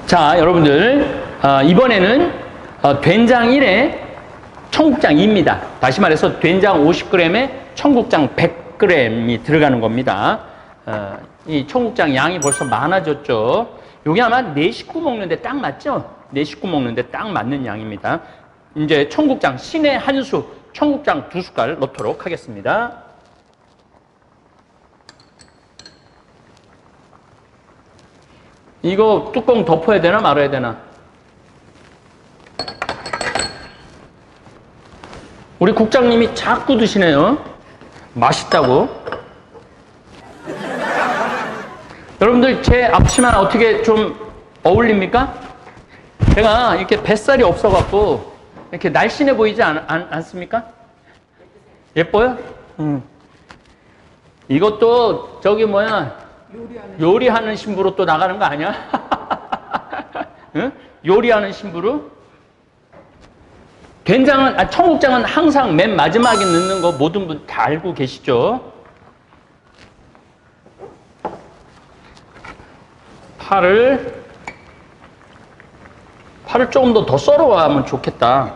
A: 자, 여러분들 아, 이번에는 어, 된장 1에 청국장 2입니다. 다시 말해서 된장 50g에 청국장 100g이 들어가는 겁니다. 어, 이 청국장 양이 벌써 많아졌죠. 이게 아마 네 식구 먹는데 딱 맞죠? 네 식구 먹는데 딱 맞는 양입니다. 이제 청국장 신의 한 수, 청국장 두 숟갈 넣도록 하겠습니다. 이거 뚜껑 덮어야 되나 말아야 되나? 우리 국장님이 자꾸 드시네요. 맛있다고. 여러분들 제 앞치마 어떻게 좀 어울립니까? 제가 이렇게 뱃살이 없어갖고 이렇게 날씬해 보이지 않, 않, 습니까 예뻐요? 음. 이것도 저기 뭐야 요리하는, 신부로 또 나가는 거 아니야? 응? 요리하는 신부로? 된장은, 아, 청국장은 항상 맨 마지막에 넣는 거 모든 분 다 알고 계시죠? 파를, 파를 조금 더 더 썰어가면 좋겠다.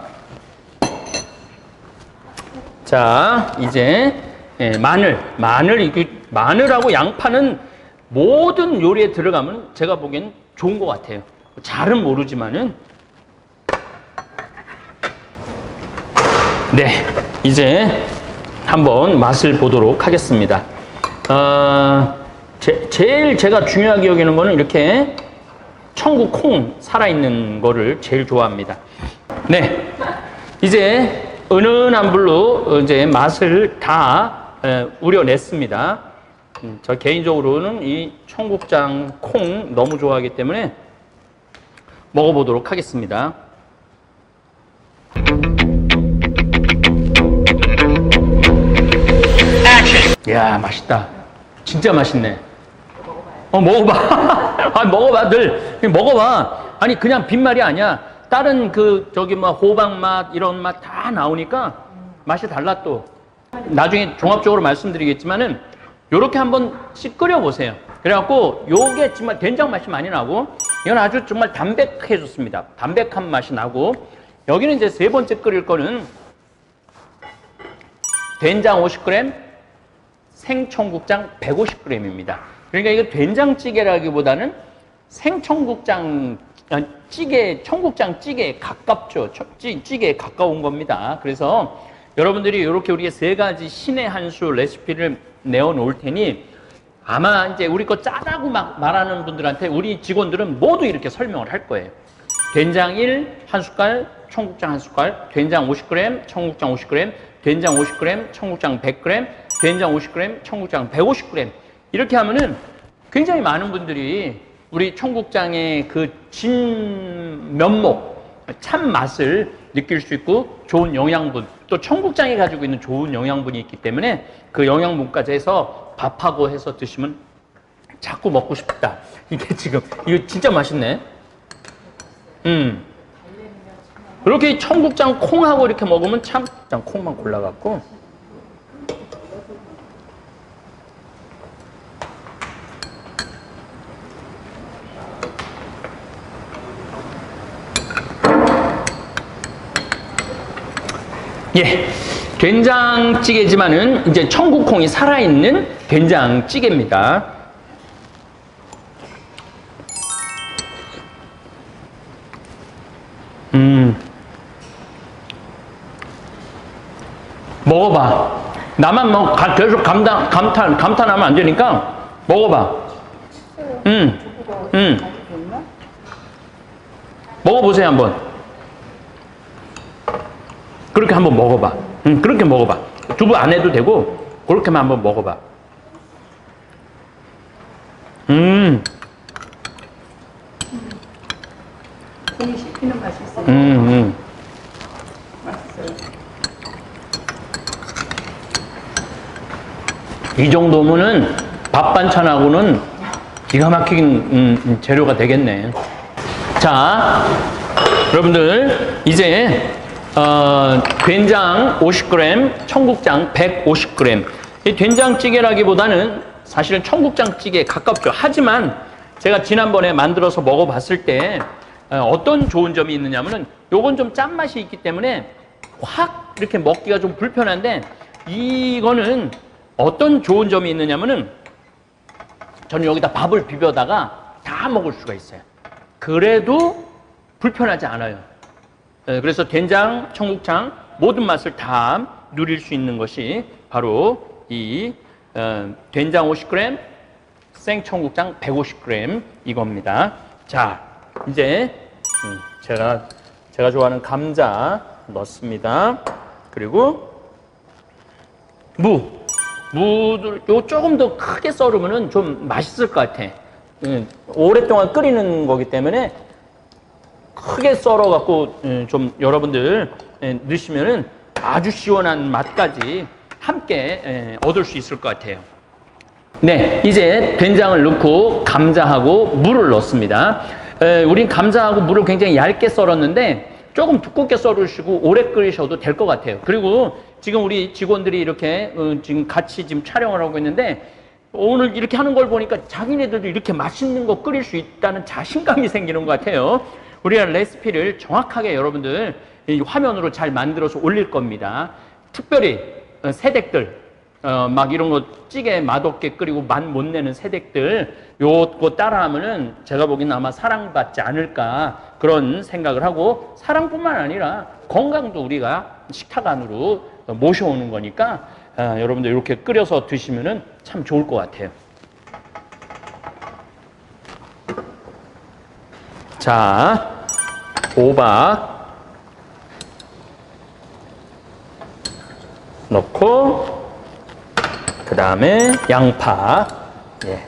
A: 자, 이제, 예, 마늘. 마늘, 이게, 마늘하고 양파는 모든 요리에 들어가면 제가 보기엔 좋은 것 같아요. 잘은 모르지만은 네, 이제 한번 맛을 보도록 하겠습니다. 어, 제, 제일 제가 중요하게 여기는 거는 이렇게 청국 콩 살아있는 거를 제일 좋아합니다. 네, 이제 은은한 불로 이제 맛을 다 우려냈습니다. 음, 저 개인적으로는 이 청국장 콩 너무 좋아하기 때문에 먹어보도록 하겠습니다. 이야 맛있다. 진짜 맛있네. 어 먹어봐. 아 먹어봐 늘 먹어봐. 아니 그냥 빈말이 아니야. 다른 그 저기 뭐 호박 맛 이런 맛 다 나오니까 맛이 달라 또. 나중에 종합적으로 말씀드리겠지만은 요렇게 한번씩 끓여 보세요. 그래갖고 요게 정말 된장 맛이 많이 나고 이건 아주 정말 담백해 좋습니다. 담백한 맛이 나고 여기는 이제 세 번째 끓일 거는 된장 50g, 생청국장 150g입니다. 그러니까 이거 된장찌개라기보다는 생청국장 아, 찌개, 청국장 찌개에 가깝죠. 찌, 찌개에 가까운 겁니다. 그래서 여러분들이 이렇게 우리가 세 가지 신의 한 수 레시피를 내어 놓을 테니 아마 이제 우리 거 짜다고 막 말하는 분들한테 우리 직원들은 모두 이렇게 설명을 할 거예요. 된장 1, 한 숟갈, 청국장 한 숟갈, 된장 50g, 청국장 50g, 된장 50g, 청국장 100g, 된장 50g, 청국장 150g. 이렇게 하면은 굉장히 많은 분들이 우리 청국장의 그 진 면목, 참 맛을 느낄 수 있고 좋은 영양분, 또 청국장이 가지고 있는 좋은 영양분이 있기 때문에 그 영양분까지 해서 밥하고 해서 드시면 자꾸 먹고 싶다. 이게 지금, 이거 진짜 맛있네. 음. 이렇게 청국장 콩하고 이렇게 먹으면 참, 장 콩만 골라갖고. 예. 된장찌개지만은 이제 청국콩이 살아있는 된장찌개입니다. 음. 먹어봐. 나만 뭐 가- 계속 감탄, 감탄, 감탄하면 안 되니까 먹어봐. 음. 음. 먹어보세요, 한번. 그렇게 한번 먹어봐. 응, 그렇게 먹어봐. 두부 안 해도 되고, 그렇게만 한번 먹어봐. 음,
B: 손이 씹히는 맛이 있어요.
A: 음, 음.
B: 맛있어요.
A: 이 정도면은 밥 반찬하고는 기가 막힌 음, 음, 재료가 되겠네. 자, 여러분들 이제 어, 된장 50g, 청국장 150g. 이 된장찌개라기보다는 사실은 청국장찌개에 가깝죠. 하지만 제가 지난번에 만들어서 먹어봤을 때 어, 어떤 좋은 점이 있느냐면은 요건 좀 짠맛이 있기 때문에 확 이렇게 먹기가 좀 불편한데 이거는 어떤 좋은 점이 있느냐면은 저는 여기다 밥을 비벼다가 다 먹을 수가 있어요. 그래도 불편하지 않아요. 예, 그래서 된장, 청국장 모든 맛을 다 누릴 수 있는 것이 바로 이 어, 된장 50g, 생청국장 150g 이겁니다. 자, 이제 음, 제가 제가 좋아하는 감자 넣습니다. 그리고 무, 무를 요 조금 더 크게 썰으면은 좀 맛있을 것 같아. 음, 오랫동안 끓이는 거기 때문에 크게 썰어 갖고 좀 여러분들 예, 넣으시면은 아주 시원한 맛까지 함께 예, 얻을 수 있을 것 같아요. 네, 이제 된장을 넣고 감자하고 물을 넣습니다. 에, 우린 감자하고 물을 굉장히 얇게 썰었는데 조금 두껍게 썰으시고 오래 끓이셔도 될 것 같아요. 그리고 지금 우리 직원들이 이렇게 어, 지금 같이 지금 촬영을 하고 있는데 오늘 이렇게 하는 걸 보니까 자기네들도 이렇게 맛있는 거 끓일 수 있다는 자신감이 생기는 것 같아요. 우리가 레시피를 정확하게 여러분들 이 화면으로 잘 만들어서 올릴 겁니다. 특별히 어, 새댁들 어, 막 이런 거 찌개 맛없게 끓이고 맛 못 내는 새댁들 요거 따라하면은 제가 보기에는 아마 사랑받지 않을까 그런 생각을 하고 사랑뿐만 아니라 건강도 우리가 식탁 안으로 모셔오는 거니까 아, 여러분들 이렇게 끓여서 드시면은 참 좋을 것 같아요. 자, 호박 넣고 그 다음에 양파. 예.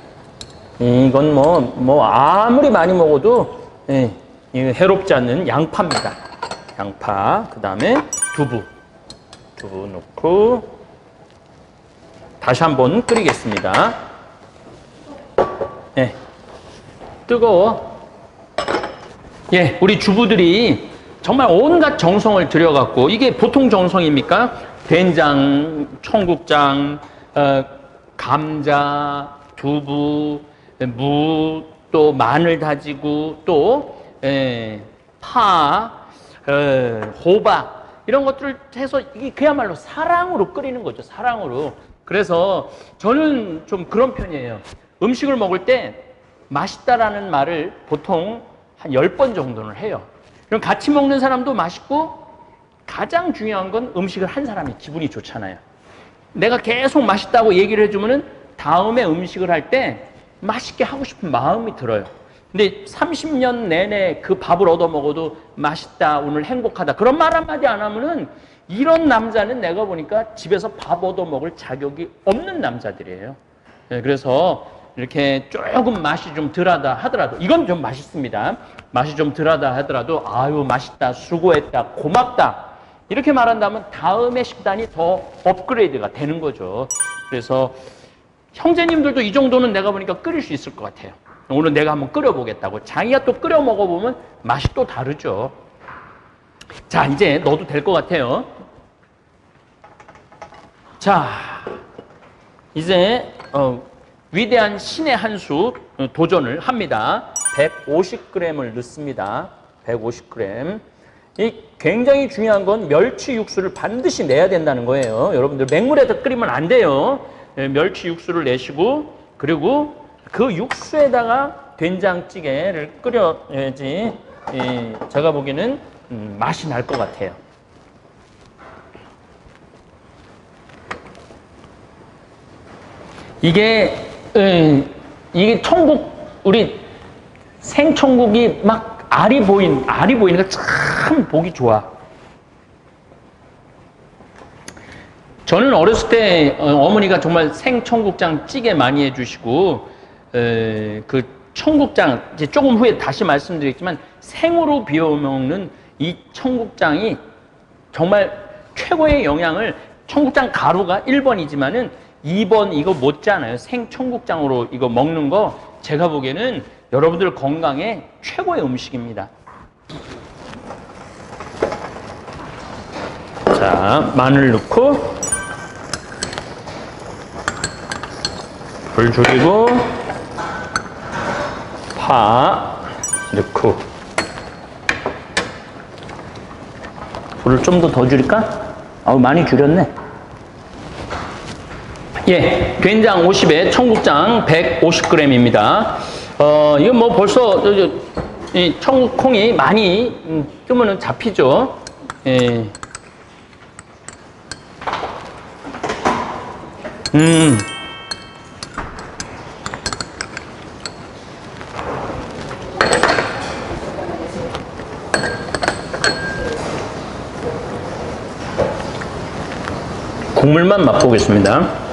A: 이건 뭐, 뭐, 아무리 많이 먹어도, 예, 해롭지 않는 양파입니다. 양파. 그 다음에 두부. 두부 넣고, 다시 한번 끓이겠습니다. 예. 뜨거워. 예, 우리 주부들이 정말 온갖 정성을 들여갖고, 이게 보통 정성입니까? 된장, 청국장, 어, 감자, 두부, 무, 또 마늘 다지고, 또, 에, 파, 어, 호박, 이런 것들을 해서 이게 그야말로 사랑으로 끓이는 거죠. 사랑으로. 그래서 저는 좀 그런 편이에요. 음식을 먹을 때 맛있다라는 말을 보통 한 10번 정도는 해요. 그럼 같이 먹는 사람도 맛있고 가장 중요한 건 음식을 한 사람이 기분이 좋잖아요. 내가 계속 맛있다고 얘기를 해주면은 다음에 음식을 할 때 맛있게 하고 싶은 마음이 들어요. 근데 30년 내내 그 밥을 얻어 먹어도 맛있다, 오늘 행복하다. 그런 말 한마디 안 하면은 이런 남자는 내가 보니까 집에서 밥 얻어 먹을 자격이 없는 남자들이에요. 네, 그래서 이렇게 조금 맛이 좀 덜하다 하더라도 이건 좀 맛있습니다. 맛이 좀 덜하다 하더라도 아유 맛있다, 수고했다, 고맙다 이렇게 말한다면 다음에 식단이 더 업그레이드가 되는 거죠. 그래서 형제님들도 이 정도는 내가 보니까 끓일 수 있을 것 같아요. 오늘 내가 한번 끓여보겠다고. 자기가 또 끓여 먹어보면 맛이 또 다르죠. 자, 이제 넣어도 될 것 같아요. 자, 이제 어, 위대한 신의 한 수 도전을 합니다. 150g을 넣습니다. 150g. 이 굉장히 중요한 건 멸치 육수를 반드시 내야 된다는 거예요. 여러분들 맹물에다 끓이면 안 돼요. 예, 멸치 육수를 내시고 그리고 그 육수에다가 된장찌개를 끓여야지 예, 제가 보기에는 음, 맛이 날 것 같아요. 이게 음, 이게 천국 우리 생천국이 막 알이 보인 알이 보이는 거참 보기 좋아. 저는 어렸을 때 어, 어머니가 정말 생청국장 찌개 많이 해주시고 에, 그 청국장 이제 조금 후에 다시 말씀드리겠지만 생으로 비워 먹는 이 청국장이 정말 최고의 영양을 청국장 가루가 1번이지만은 2번 이거 못지않아요. 생청국장으로 이거 먹는 거 제가 보기에는 여러분들 건강에 최고의 음식입니다. 자, 마늘 넣고 불 줄이고 파 넣고 불을 좀 더 더 줄일까? 아우 많이 줄였네. 예, 된장 50에 청국장 150g입니다. 어, 이건 뭐 벌써 저, 저, 이 청국콩이 많이 음, 뜨면은 잡히죠. 예. 음. 국물만 맛보겠습니다.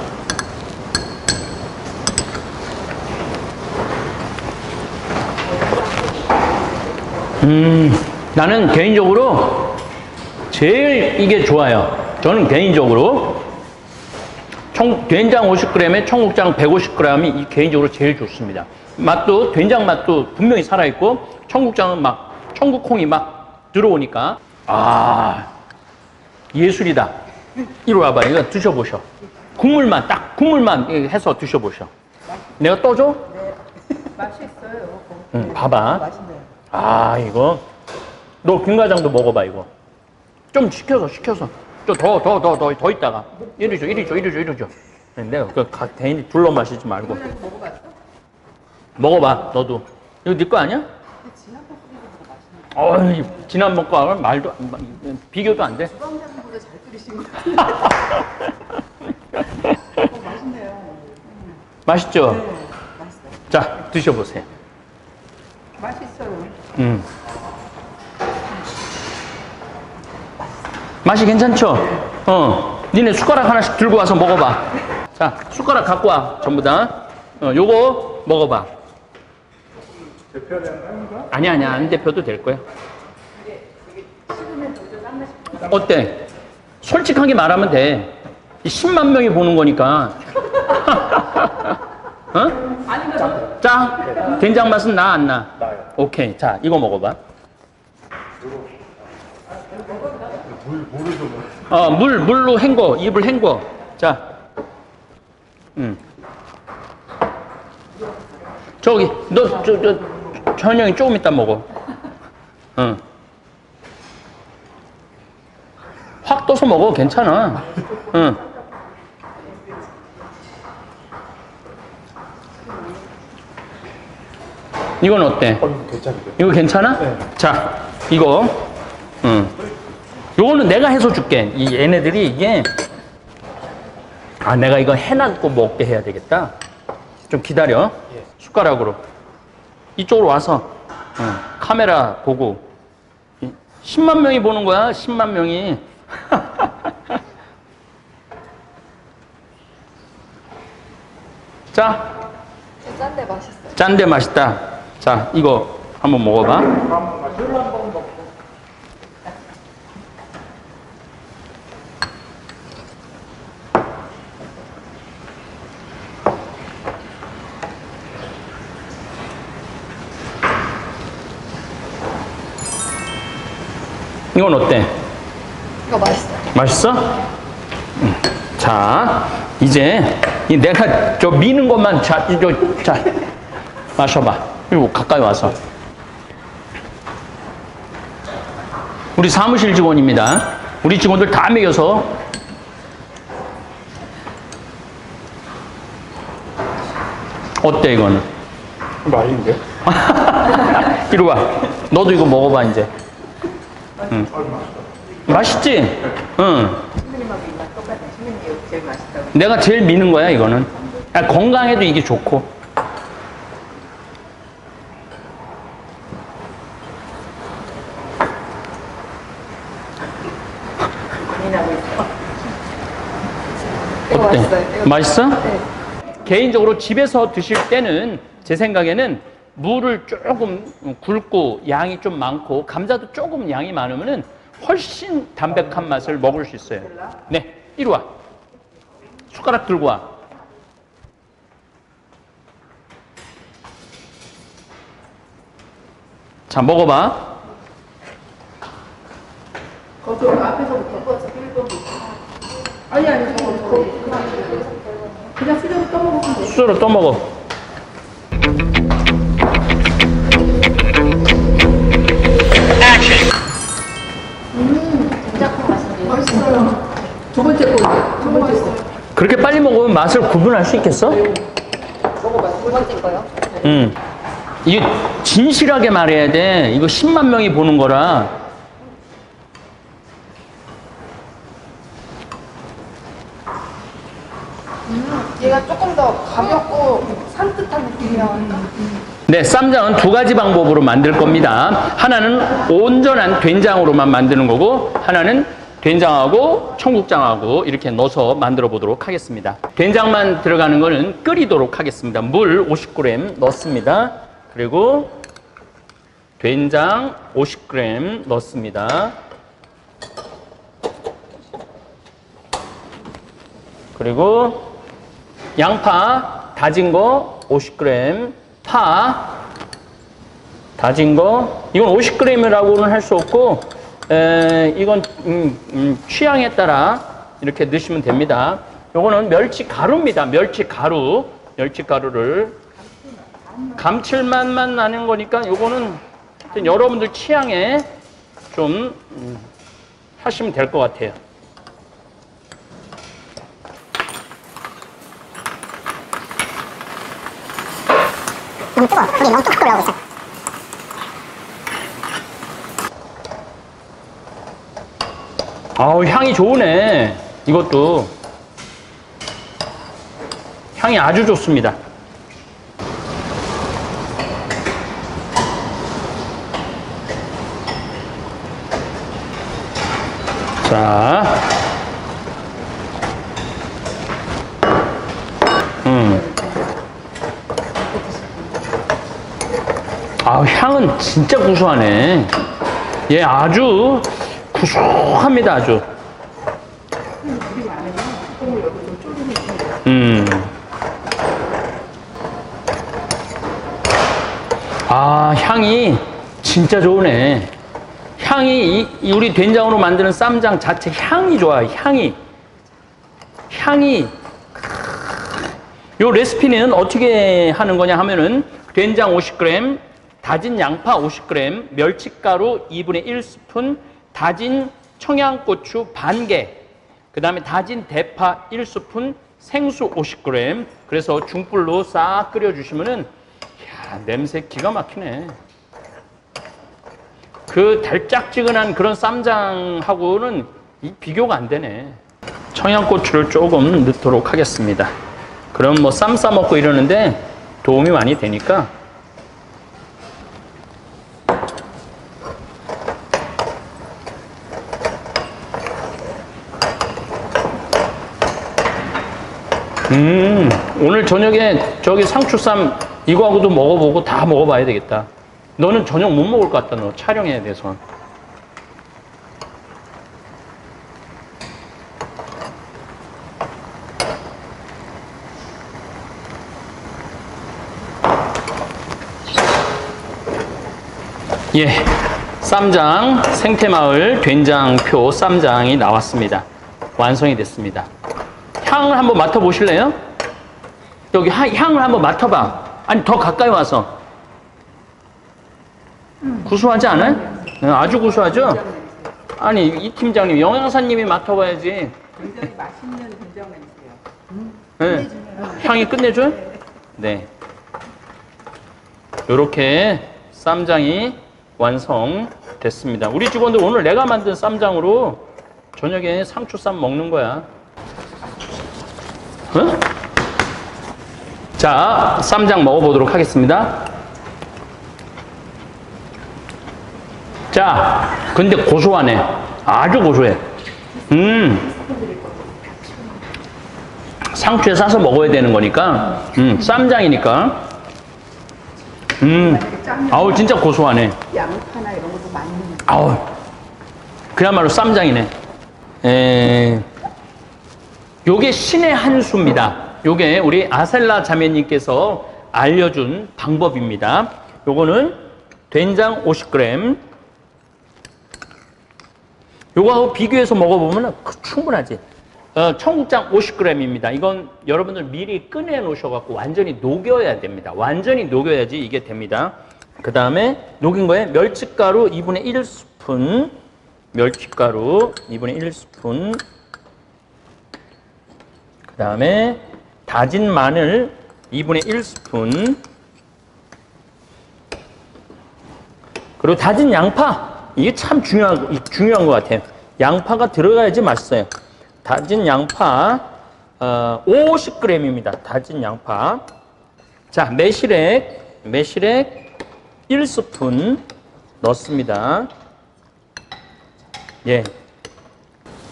A: 음, 나는 개인적으로 제일 이게 좋아요. 저는 개인적으로 청, 된장 50g에 청국장 150g이 이 개인적으로 제일 좋습니다. 맛도 된장 맛도 분명히 살아있고 청국장은 막 청국콩이 막 들어오니까 아 예술이다. 이리 와봐 이거 드셔보셔. 국물만 딱 국물만 해서 드셔보셔. 내가 떠줘?
B: 맛있어요.
A: 응, 봐봐.
B: 맛있네요.
A: 아 이거 너 김과장도 먹어봐 이거 좀 시켜서 시켜서 좀더더 더 더 더 있다가 이리 줘 이리 줘 이리 줘 이리 줘 내가 그각 개인이 둘러 마시지 말고
B: 이거 먹어봤어?
A: 먹어봐 너도 이거 네 거 아니야?
B: 지난번 끓이는 거 맛있네.
A: 어이 지난번 거 말도 안- 마- 비교도 안 돼.
B: 주방장님보다 잘 끓이신 같아요. 어, 맛있네요.
A: 맛있죠?
B: 네, 맛있어요.
A: 자 드셔보세요.
B: 맛있어요.
A: 음. 맛이 괜찮죠? 어. 니네 숟가락 하나씩 들고 와서 먹어봐. 자, 숟가락 갖고 와, 전부 다. 어, 요거 먹어봐. 아니야, 아니야. 안 대표도 될 거야. 어때? 솔직하게 말하면 돼. 이 10만 명이 보는 거니까. 어? 짜? 된장 맛은 나, 안 나? 나요. 오케이. 자, 이거 먹어봐. 어, 물, 물로 헹궈. 입을 헹궈. 자. 음. 저기, 너, 저, 저, 전영이 조금 이따 먹어. 응. 떠서 먹어. 괜찮아. 응. 이건 어때?
C: 괜찮은데.
A: 이거 괜찮아? 자, 이거. 응. 요거는 내가 해서 줄게. 이 얘네들이 이게 아, 내가 이거 해놨고 먹게 해야 되겠다. 좀 기다려. 숟가락으로. 이쪽으로 와서 응. 카메라 보고 10만 명이 보는 거야. 10만 명이. 자,
D: 짠데 맛있어요.
A: 짠데 맛있다. 자, 이거 한번 먹어봐. 이건 어때?
D: 이거. 맛있어?
A: 음. 자, 이제 이 내가 저 미는 것만 자, 저, 자 마셔봐. 그리고 가까이 와서. 우리 사무실 직원입니다. 우리 직원들 다 먹여서 어때 이거는?
C: 맛있는데?
A: 이리 와. 너도 이거 먹어봐 이제. 응. 맛있지? 응. 내가 제일 미는 거야 이거는. 아, 건강에도 이게 좋고
B: 있어.
D: 이거
A: 어때?
D: 맛있어요.
A: 맛있어?
D: 네.
A: 개인적으로 집에서 드실 때는 제 생각에는 물을 조금 굵고 양이 좀 많고 감자도 조금 양이 많으면은 훨씬 담백한 맛을 먹을 수 있어요. 네, 이리 와. 숟가락 들고 와. 자, 먹어봐.
B: 거기 앞에서부터 꺼서 일번 아니 아니 저거 저거 그냥 그냥 수저로 떠먹으면 돼.
A: 수저로 또 먹어.
D: 맛있어요.
B: 두 번째 거 두 번째 거.
A: 그렇게 빨리 먹으면 맛을 구분할 수 있겠어?
B: 먹어봐.
D: 두 번째 거요?
A: 응. 이게 진실하게 말해야 돼. 이거 10만 명이 보는 거라.
D: 얘가 조금 더 가볍고 산뜻한 느낌이라
A: 네, 쌈장은 두 가지 방법으로 만들 겁니다. 하나는 온전한 된장으로만 만드는 거고, 하나는 된장하고 청국장하고 이렇게 넣어서 만들어 보도록 하겠습니다. 된장만 들어가는 거는 끓이도록 하겠습니다. 물 50g 넣습니다. 그리고 된장 50g 넣습니다. 그리고 양파 다진 거 50g, 파 다진 거 이건 50g이라고는 할 수 없고 에, 이건 음, 음, 취향에 따라 이렇게 넣으시면 됩니다. 요거는 멸치 가루입니다. 멸치 가루, 멸치 가루를 감칠맛만 나는 거니까 요거는 여러분들 취향에 좀 음, 하시면 될 것 같아요.
E: 너무 뜨거워. 우리 너무 뚝뚝 올라오고 있어.
A: 아우 향이 좋으네. 이것도 향이 아주 좋습니다. 자, 아 향은 진짜 구수하네. 얘 아주 구수합니다, 아주. 음. 아, 향이 진짜 좋으네. 향이, 이- 이 우리 된장으로 만드는 쌈장 자체 향이 좋아요, 향이. 향이. 요 레시피는 어떻게 하는 거냐 하면은 된장 50g, 다진 양파 50g, 멸치가루 2분의 1스푼, 다진 청양고추 반 개, 그 다음에 다진 대파 1스푼, 생수 50g. 그래서 중불로 싹 끓여주시면은, 야 냄새 기가 막히네. 그 달짝지근한 그런 쌈장하고는 이 비교가 안 되네. 청양고추를 조금 넣도록 하겠습니다. 그럼 뭐 쌈 싸 먹고 이러는데 도움이 많이 되니까 음, 오늘 저녁에 저기 상추쌈 이거하고도 먹어보고 다 먹어봐야 되겠다. 너는 저녁 못 먹을 것 같다, 너 촬영해야 돼서. 예, 쌈장 생태마을 된장표 쌈장이 나왔습니다. 완성이 됐습니다. 향을 한번 맡아보실래요? 여기 하- 향을 한번 맡아봐. 아니 더 가까이 와서. 구수하지 않아요? 네, 아주 구수하죠? 아니 이 팀장님 영양사님이 맡아봐야지.
B: 굉장히 맛있는 된장 냄새요.
A: 네. 향이 끝내줘요? 네. 이렇게 쌈장이 완성됐습니다. 우리 직원들 오늘 내가 만든 쌈장으로 저녁에 상추쌈 먹는 거야. 어? 자, 쌈장 먹어보도록 하겠습니다. 자, 근데 고소하네. 아주 고소해. 음. 상추에 싸서 먹어야 되는 거니까, 음, 쌈장이니까. 음, 아우, 진짜 고소하네.
B: 양파나 이런 것도 많이
A: 아우, 그야말로 쌈장이네. 에, 요게 신의 한 수입니다. 요게 우리 아셀라 자매님께서 알려준 방법입니다. 요거는 된장 50g. 요거하고 비교해서 먹어보면 충분하지. 어, 청국장 50g입니다. 이건 여러분들 미리 꺼내 놓으셔갖고 완전히 녹여야 됩니다. 완전히 녹여야지 이게 됩니다. 그 다음에 녹인 거에 멸치가루 2분의 1스푼, 멸치가루 2분의 1스푼, 그 다음에 다진 마늘 2분의 1스푼, 그리고 다진 양파. 이게 참 중요한, 중요한 것 같아요. 양파가 들어가야지 맛있어요. 다진 양파, 어, 50g입니다. 다진 양파. 자, 매실액, 매실액 1스푼 넣습니다. 예.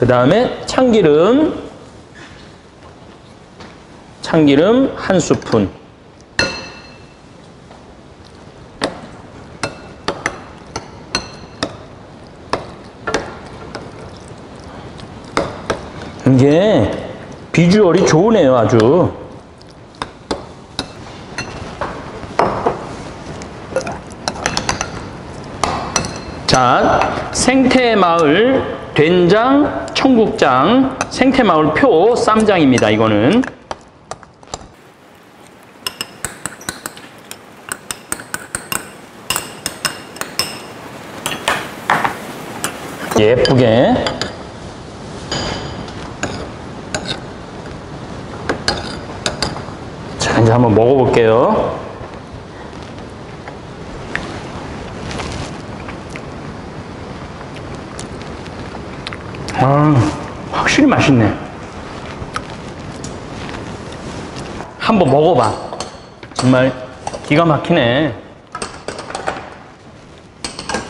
A: 그 다음에 참기름, 참기름 한 스푼. 이게 비주얼이 좋으네요, 아주. 자, 생태마을 된장 청국장 생태마을 표 쌈장입니다. 이거는 예쁘게 자, 이제 한번 먹어볼게요. 아, 확실히 맛있네. 한번 먹어봐. 정말 기가 막히네.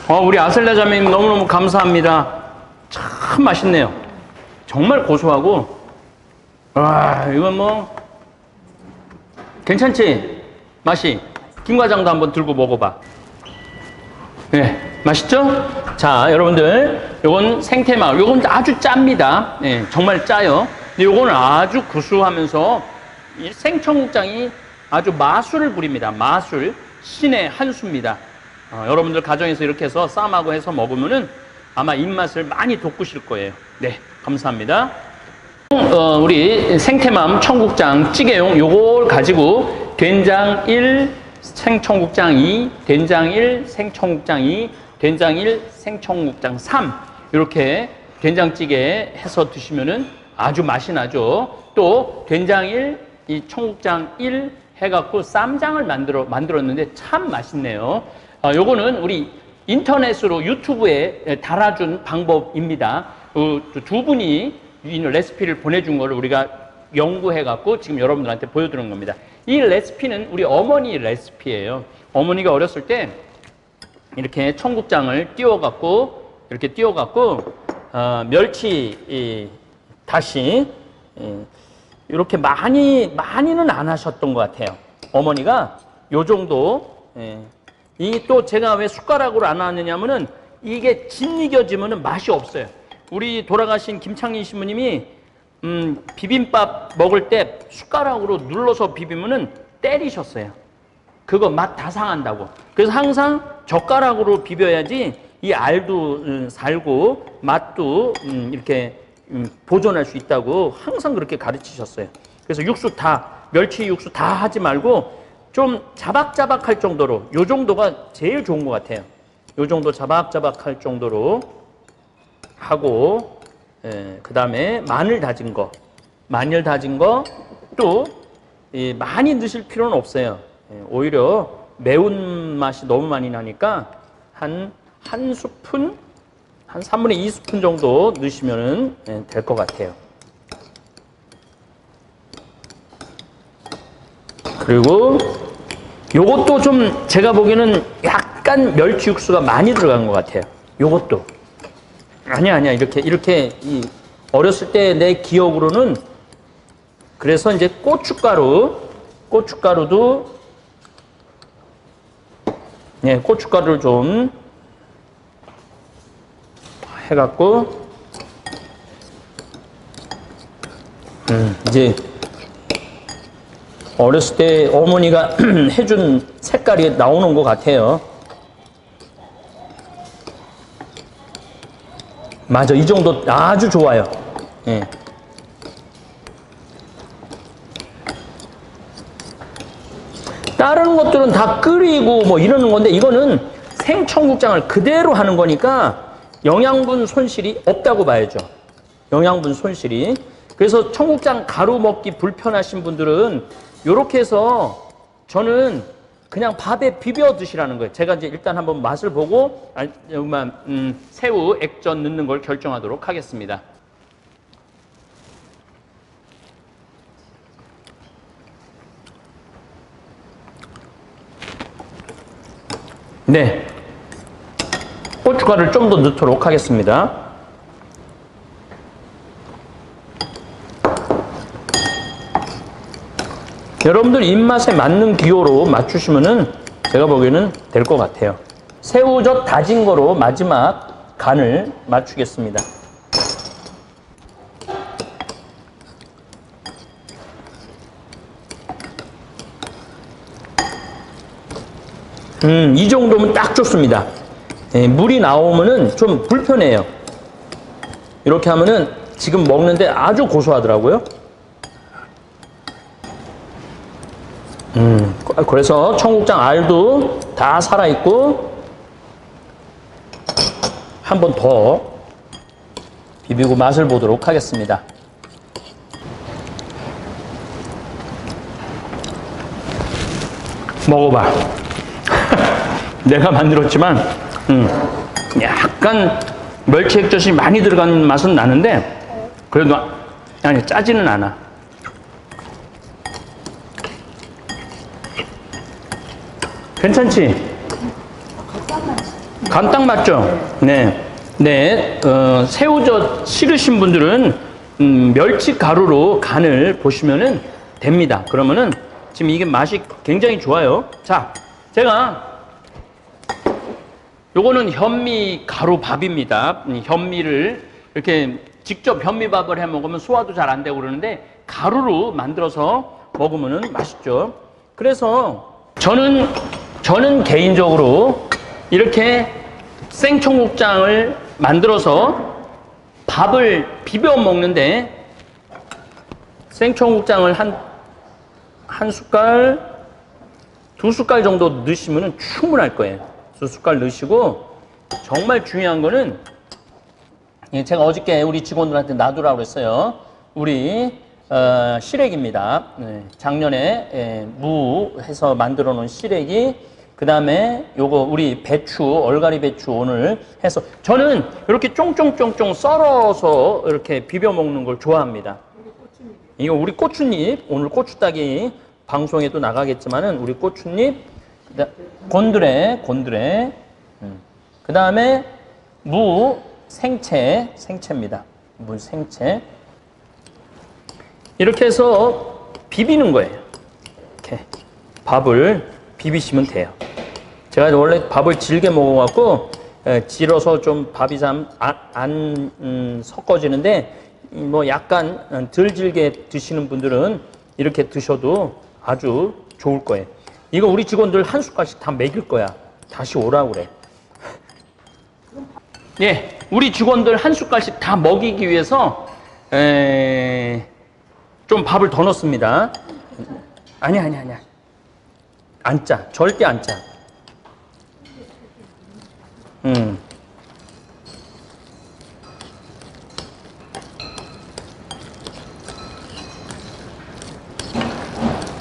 A: 어, 우리 아셀라 자매님 너무너무 감사합니다. 참 맛있네요. 정말 고소하고, 와, 이건 뭐, 괜찮지? 맛이. 김 과장도 한번 들고 먹어봐. 네, 맛있죠? 자, 여러분들, 요건 생태마을. 요건 아주 짭니다. 네, 정말 짜요. 근데 요거는 아주 구수하면서 이 생청국장이 아주 마술을 부립니다. 마술. 신의 한 수입니다. 어, 여러분들 가정에서 이렇게 해서 쌈하고 해서 먹으면은 아마 입맛을 많이 돋구실 거예요. 네, 감사합니다. 어, 우리 생태맘 청국장 찌개용 요걸 가지고 된장 1, 생청국장 2, 된장 1, 생청국장 2, 된장 1, 생청국장 3 이렇게 된장찌개 해서 드시면은 아주 맛이 나죠. 또 된장 1, 이 청국장 1 해갖고 쌈장을 만들어 만들었는데 참 맛있네요. 아, 요거는 우리 인터넷으로 유튜브에 달아준 방법입니다. 어, 두 분이 이 레시피를 보내준 거를 우리가 연구해갖고 지금 여러분들한테 보여드리는 겁니다. 이 레시피는 우리 어머니 레시피예요. 어머니가 어렸을 때 이렇게 청국장을 띄워갖고 이렇게 띄워갖고 어, 멸치 이, 다시 예, 이렇게 많이 많이는 안 하셨던 것 같아요. 어머니가 요 정도 예. 이 또 제가 왜 숟가락으로 안 하느냐면은 이게 짓이겨지면은 맛이 없어요. 우리 돌아가신 김창린 신부님이 음, 비빔밥 먹을 때 숟가락으로 눌러서 비비면은 때리셨어요. 그거 맛 다 상한다고. 그래서 항상 젓가락으로 비벼야지 이 알도 음, 살고 맛도 음, 이렇게 음, 보존할 수 있다고 항상 그렇게 가르치셨어요. 그래서 육수 다 멸치 육수 다 하지 말고 좀 자박자박할 정도로 요 정도가 제일 좋은 것 같아요. 요 정도 자박자박할 정도로 하고 예, 그 다음에 마늘 다진 거 마늘 다진 거또 예, 많이 넣으실 필요는 없어요. 예, 오히려 매운 맛이 너무 많이 나니까 한 한 스푼 한 3분의 2스푼 정도 넣으시면 될것 같아요. 그리고 요것도 좀 제가 보기에는 약간 멸치 육수가 많이 들어간 것 같아요. 요것도. 아니야, 아니야. 이렇게, 이렇게, 이 어렸을 때 내 기억으로는 그래서 이제 고춧가루, 고춧가루도, 예, 고춧가루를 좀 해갖고, 음, 이제 어렸을 때 어머니가 해준 색깔이 나오는 것 같아요. 맞아, 이 정도 아주 좋아요. 예. 다른 것들은 다 끓이고 뭐 이러는 건데 이거는 생청국장을 그대로 하는 거니까 영양분 손실이 없다고 봐야죠. 영양분 손실이. 그래서 청국장 가루 먹기 불편하신 분들은 이렇게 해서 저는 그냥 밥에 비벼 드시라는 거예요. 제가 이제 일단 한번 맛을 보고 아, 음, 새우 액젓 넣는 걸 결정하도록 하겠습니다. 네. 고춧가루를 좀 더 넣도록 하겠습니다. 여러분들 입맛에 맞는 기호로 맞추시면은 제가 보기에는 될 것 같아요. 새우젓 다진 거로 마지막 간을 맞추겠습니다. 음, 이 정도면 딱 좋습니다. 예, 물이 나오면은 좀 불편해요. 이렇게 하면은 지금 먹는데 아주 고소하더라고요. 그래서 청국장 알도 다 살아있고 한 번 더 비비고 맛을 보도록 하겠습니다. 먹어봐. 내가 만들었지만 음, 약간 멸치 액젓이 많이 들어간 맛은 나는데 그래도 아니 짜지는 않아. 괜찮지? 간딱 맞죠? 네. 네. 어, 새우젓 싫으신 분들은 음, 멸치 가루로 간을 보시면 됩니다. 그러면은 지금 이게 맛이 굉장히 좋아요. 자, 제가 요거는 현미 가루 밥입니다. 음, 현미를 이렇게 직접 현미밥을 해 먹으면 소화도 잘 안 되고 그러는데 가루로 만들어서 먹으면 맛있죠. 그래서 저는 저는 개인적으로 이렇게 생청국장을 만들어서 밥을 비벼 먹는데 생청국장을 한, 한 숟갈, 두 숟갈 정도 넣으시면 충분할 거예요. 두 숟갈 넣으시고 정말 중요한 거는 예, 제가 어저께 우리 직원들한테 놔두라고 그랬어요. 우리 어, 시래기입니다. 네, 작년에 예, 무 해서 만들어 놓은 시래기. 그 다음에 요거 우리 배추, 얼갈이 배추 오늘 해서 저는 이렇게 쫑쫑쫑쫑 썰어서 이렇게 비벼 먹는 걸 좋아합니다. 이거 우리 고추잎 오늘 고추 따기 방송에도 나가겠지만은 우리 고추잎 곤드레 곤드레 그 다음에 무 생채 생채입니다 무 생채 이렇게 해서 비비는 거예요 이렇게 밥을 비비시면 돼요 제가 원래 밥을 질게 먹어갖고 에, 질어서 좀 밥이 잘안 음, 섞어지는데 이뭐 약간 음, 덜 질게 드시는 분들은 이렇게 드셔도 아주 좋을 거예요. 이거 우리 직원들 한 숟갈씩 다 먹일 거야. 다시 오라고 그래. 예, 우리 직원들 한 숟갈씩 다 먹이기 위해서 에, 좀 밥을 더 넣습니다. 아니 아니 아니야. 안 짜. 절대 안 짜. 음.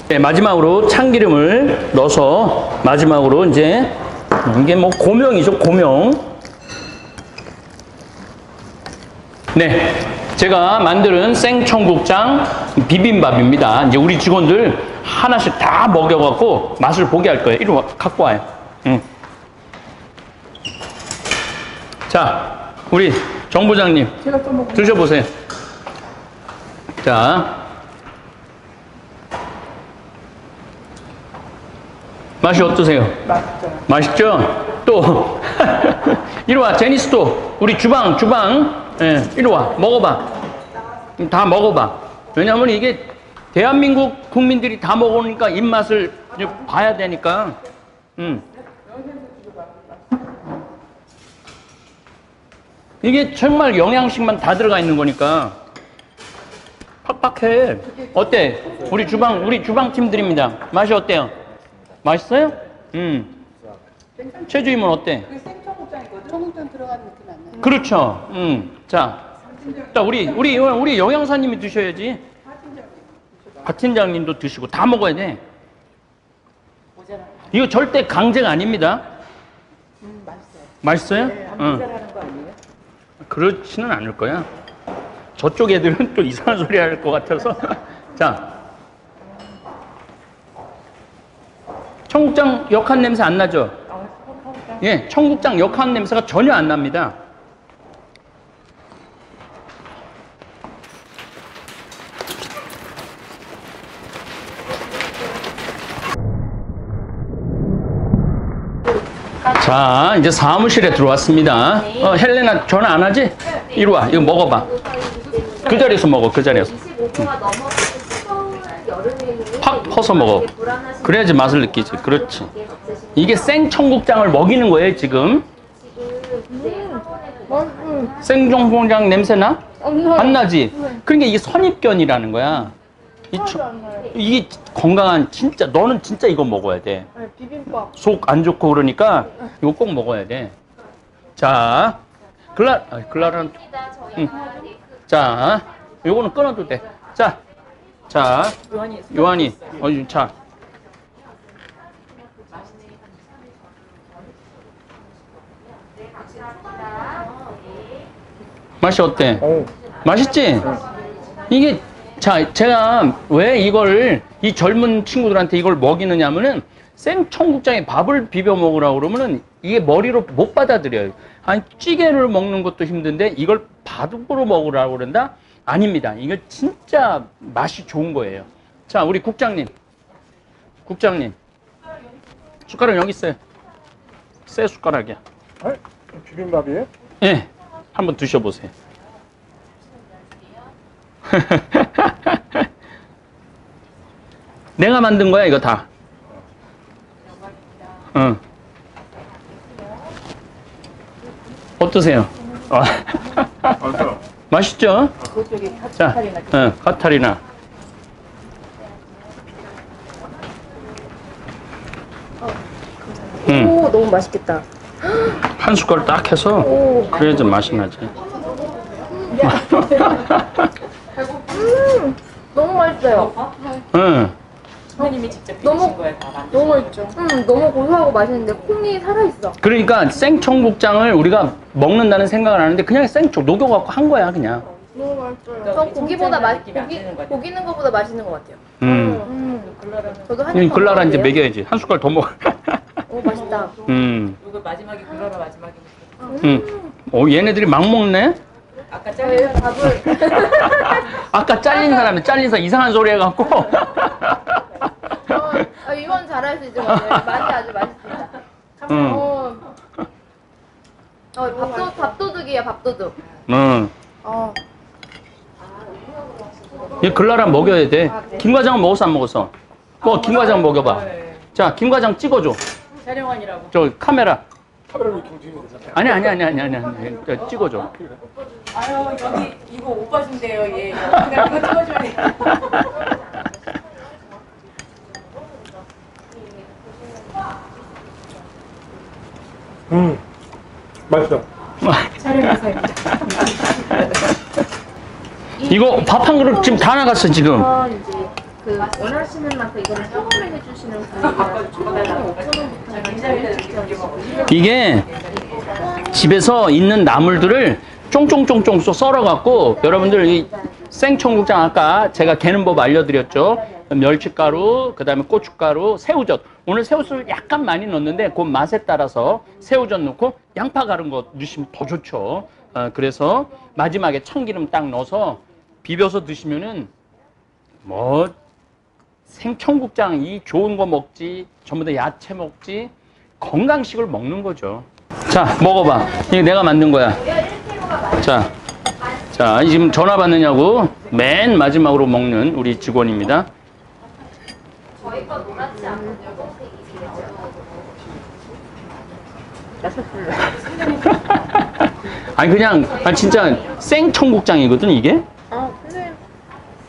A: 네, 마지막으로 참기름을 넣어서 마지막으로 이제 이게 뭐 고명이죠, 고명. 네, 제가 만드는 생청국장 비빔밥입니다. 이제 우리 직원들 하나씩 다 먹여갖고 맛을 보게 할 거예요. 이리 와, 갖고 와요. 응. 자, 우리 정 부장님 드셔보세요. 자. 맛이 어떠세요?
B: 맛있죠.
A: 맛있죠? 또 이리 와 제니스 도 우리 주방 주방 예, 이리 와 먹어봐 다 먹어봐 왜냐면 이게 대한민국 국민들이 다 먹으니까 입맛을 봐야 되니까 음. 이게 정말 영양식만 다 들어가 있는 거니까 팍팍해 어때 우리 주방 우리 주방 팀들입니다 맛이 어때요 맛있어요? 음 최주임은 어때?
B: 청국장 들어가는 느낌 안 나요?
A: 그렇죠. 음. 자, 자 우리 우리 우리 영양사님이 드셔야지. 박 팀장님도 드시고 다 먹어야 돼. 이거 절대 강제가 아닙니다.
B: 음, 맛있어요.
A: 맛있어요?
B: 네,
A: 응. 그렇지는 않을 거야. 저쪽 애들은 또 이상한 소리 할 것 같아서. 자. 청국장 역한 냄새 안 나죠?
B: 아, 청국장.
A: 예, 청국장 역한 냄새가 전혀 안 납니다. 자, 이제 사무실에 들어왔습니다. 어, 헬레나 전화 안 하지? 이리 와, 이거 먹어봐. 그 자리에서 먹어, 그 자리에서.
C: 25도가 넘어서 추운 여름이니
A: 팍 퍼서 먹어. 그래야지 맛을 느끼지. 그렇지. 이게 생청국장을 먹이는 거예요, 지금. 생청국장 냄새나? 안 나지? 그러니까 이게 선입견이라는 거야. 이 초- 이게 건강한 진짜 너는 진짜 이거 먹어야 돼.
B: 네, 비빔밥.
A: 속 안 좋고 그러니까 이거 꼭 먹어야 돼. 자, 글라 아, 글라라는 응. 자, 요거는 끊어도 돼. 자, 자,
B: 요한이
A: 요한이, 어, 자. 맛이 어때? 맛있지? 이게, 자, 제가 왜 이걸, 이 젊은 친구들한테 이걸 먹이느냐면은 생청국장에 밥을 비벼 먹으라고 그러면은 이게 머리로 못 받아들여요. 아니, 찌개를 먹는 것도 힘든데 이걸 밥으로 먹으라고 그런다? 아닙니다. 이거 진짜 맛이 좋은 거예요. 자, 우리 국장님. 국장님. 숟가락 여기 있어요. 새 숟가락이야.
F: 아, 비빔밥이에요?
A: 예. 한번 드셔보세요. 내가 만든 거야, 이거 다. 응. 어떠세요? 아,
F: 맞아.
A: 맛있죠? 자,
B: 카타리나
A: 응, 카타리나. 응,
C: 오 너무 맛있겠다.
A: 한 숟갈 딱 해서 그래야지 맛이 나지.
D: 너무 맛있어요.
A: 응.
C: 선생님이 직접
D: 너무-
C: 거예요, 다
D: 너무 맛있죠. 음, 너무 고소하고 맛있는데 콩이 살아있어.
A: 그러니까 생청국장을 우리가 먹는다는 생각을 하는데 그냥 생청 녹여갖고 한 거야 그냥.
D: 너무 맛있어요. 전 고기보다 맛
C: 느낌이 안
D: 고기
C: 드는.
D: 고기는 거보다 맛있는 것 같아요.
A: 음.
D: 음,
C: 글라라는
D: 저도 한.
A: 글라라 이제 먹여야지 한 숟갈 더 먹어.
D: 오 맛있다.
A: 음.
C: 이거 마지막에 글라라 마지막에
A: 음. 어 얘네들이 막 먹네.
C: 아까 잘린
D: 밥을
A: 아까 잘린 사람이 잘린 사람 이상한 소리 해갖고.
D: 어, 아, 이건 잘할 수 있을 것 같아요. 맛이 아주 맛있습니다.
A: 음.
D: 어, 어 밥도 밥도둑이야 밥도둑.
A: 응.
D: 어.
A: 얘 글라라 먹여야 돼. 김 과장은 먹었어 안 먹었어? 뭐 김 과장 먹여봐.
C: 네.
A: 자, 김 과장 찍어줘.
C: 촬영하니라고.
A: 저 카메라.
F: 카메라로 경쟁이 되잖아요.
A: 아니 아니 아니 아니 아니 아니. 저 찍어줘.
C: 아유 여기 이거 오빠 준대요 얘. 그냥 이거 찍어줘야 돼.
F: 음, 맛있어.
C: 촬영해서
A: 이거 밥 한 그릇 지금 다 나갔어 지금.
D: 그 원하시는 만큼 이거를 선물을 해주시는 분이라 초등학생 5천 원부터
C: 굉장히 이렇게 먹어.
A: 이게 집에서 있는 나물들을 쫑쫑쫑쫑 썰어갖고 여러분들 이 생청국장 아까 제가 개는 법 알려드렸죠. 멸치가루, 그 다음에 고춧가루, 새우젓. 오늘 새우젓을 약간 많이 넣었는데 그 맛에 따라서 새우젓 넣고 양파 가른 거 넣으시면 더 좋죠. 어, 그래서 마지막에 참기름 딱 넣어서 비벼서 드시면은 뭐 생청국장 이 좋은 거 먹지 전부 다 야채 먹지 건강식을 먹는 거죠. 자 먹어봐. 이게 내가 만든 거야. 자, 자 지금 전화 받느냐고 맨 마지막으로 먹는 우리 직원입니다. 아니 그냥 아, 진짜 생청국장이거든 이게.
D: 아 근데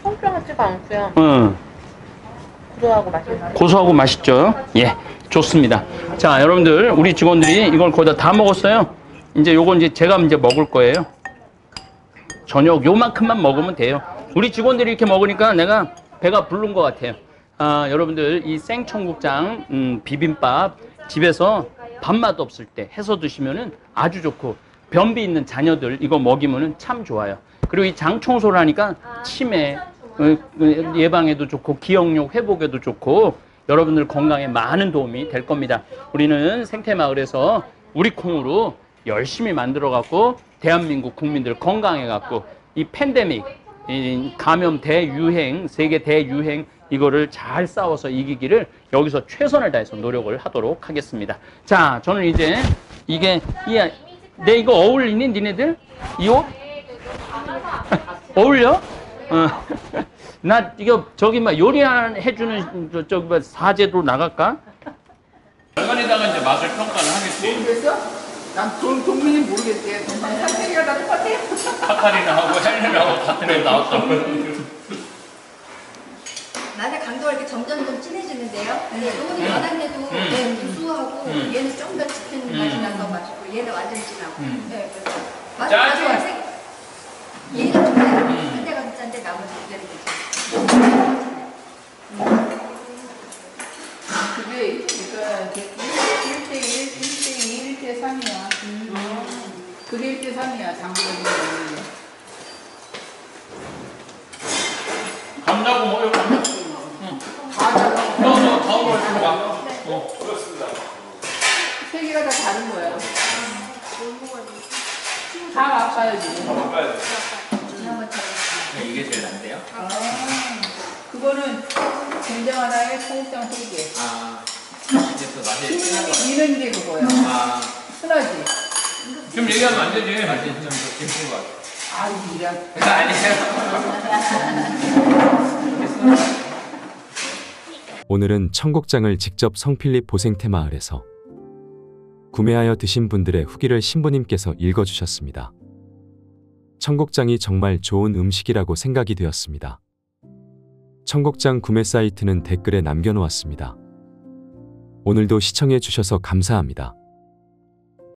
D: 성병 같지가 않고요.
A: 응.
D: 고소하고 맛있어요.
A: 고소하고 맛있죠? 예, 좋습니다. 자, 여러분들, 우리 직원들이 이걸 거의 다, 다 먹었어요. 이제 요건 이제 제가 이제 먹을 거예요. 저녁 요만큼만 먹으면 돼요. 우리 직원들이 이렇게 먹으니까 내가 배가 부른 것 같아요. 아, 여러분들, 이 생청국장, 음, 비빔밥 집에서 밥맛 없을 때 해서 드시면은 아주 좋고, 변비 있는 자녀들 이거 먹이면은 참 좋아요. 그리고 이 장 청소를 하니까 치매, 어, 어, 예방에도 좋고 기억력 회복에도 좋고 여러분들 건강에 많은 도움이 될 겁니다. 우리는 생태마을에서 우리 콩으로 열심히 만들어 갖고 대한민국 국민들 건강해 갖고 이 팬데믹 이 감염 대유행 세계 대유행 이거를 잘 싸워서 이기기를 여기서 최선을 다해서 노력을 하도록 하겠습니다. 자, 저는 이제 이게 이, 내 이거 어울리니 니네들 이 옷? 어울려? 어. 나 이거 저기 막 요리해 주는 저 저기 뭐 사제도 나갈까? 얼마에다가 이제 맛을 평가를 하겠지.
B: 모르겠어? 난 돈, 동민이 모르겠대. 상태가 다 똑같아.
A: 카카리나 하고 헬렌하고 같은 애 나왔다고.
G: 낮에 강도가 이렇게 점점 좀 진해지는데요. 네, 요거는 연한데도 네, 구수하고 얘는 좀더 짙은 맛이 나서 맛있고 얘는 완전 진하고. 네, 그래서 맛이
A: 짜지?
G: 얘는 좀좀 두 개는 괜찮아요.
B: 그게, 그러니까, 1대 1, 1대 2, 1대 3이야. 그게 1대 3이야, 장보는 거.
A: 감자고 뭐요? 감자.
B: 다,
A: 너너 다음으로 들어가.
B: 세 개가 다 다른 거야. 다 맛봐야지.
A: 이게 제일 난데요?
B: 그거는 된장 하나에 청국장 세 개.
A: 아, 이제 또 맛이
B: 이런 게 그거야.
A: 아,
B: 흔하지?
A: 좀 얘기하면 안 되지. 맛이 좀 깊은 것 같아.
B: 아, 이런.
A: 아니에요.
H: 오늘은 청국장을 직접 성필립 보생태 마을에서 구매하여 드신 분들의 후기를 신부님께서 읽어주셨습니다. 청국장이 정말 좋은 음식이라고 생각이 되었습니다. 청국장 구매 사이트는 댓글에 남겨놓았습니다. 오늘도 시청해 주셔서 감사합니다.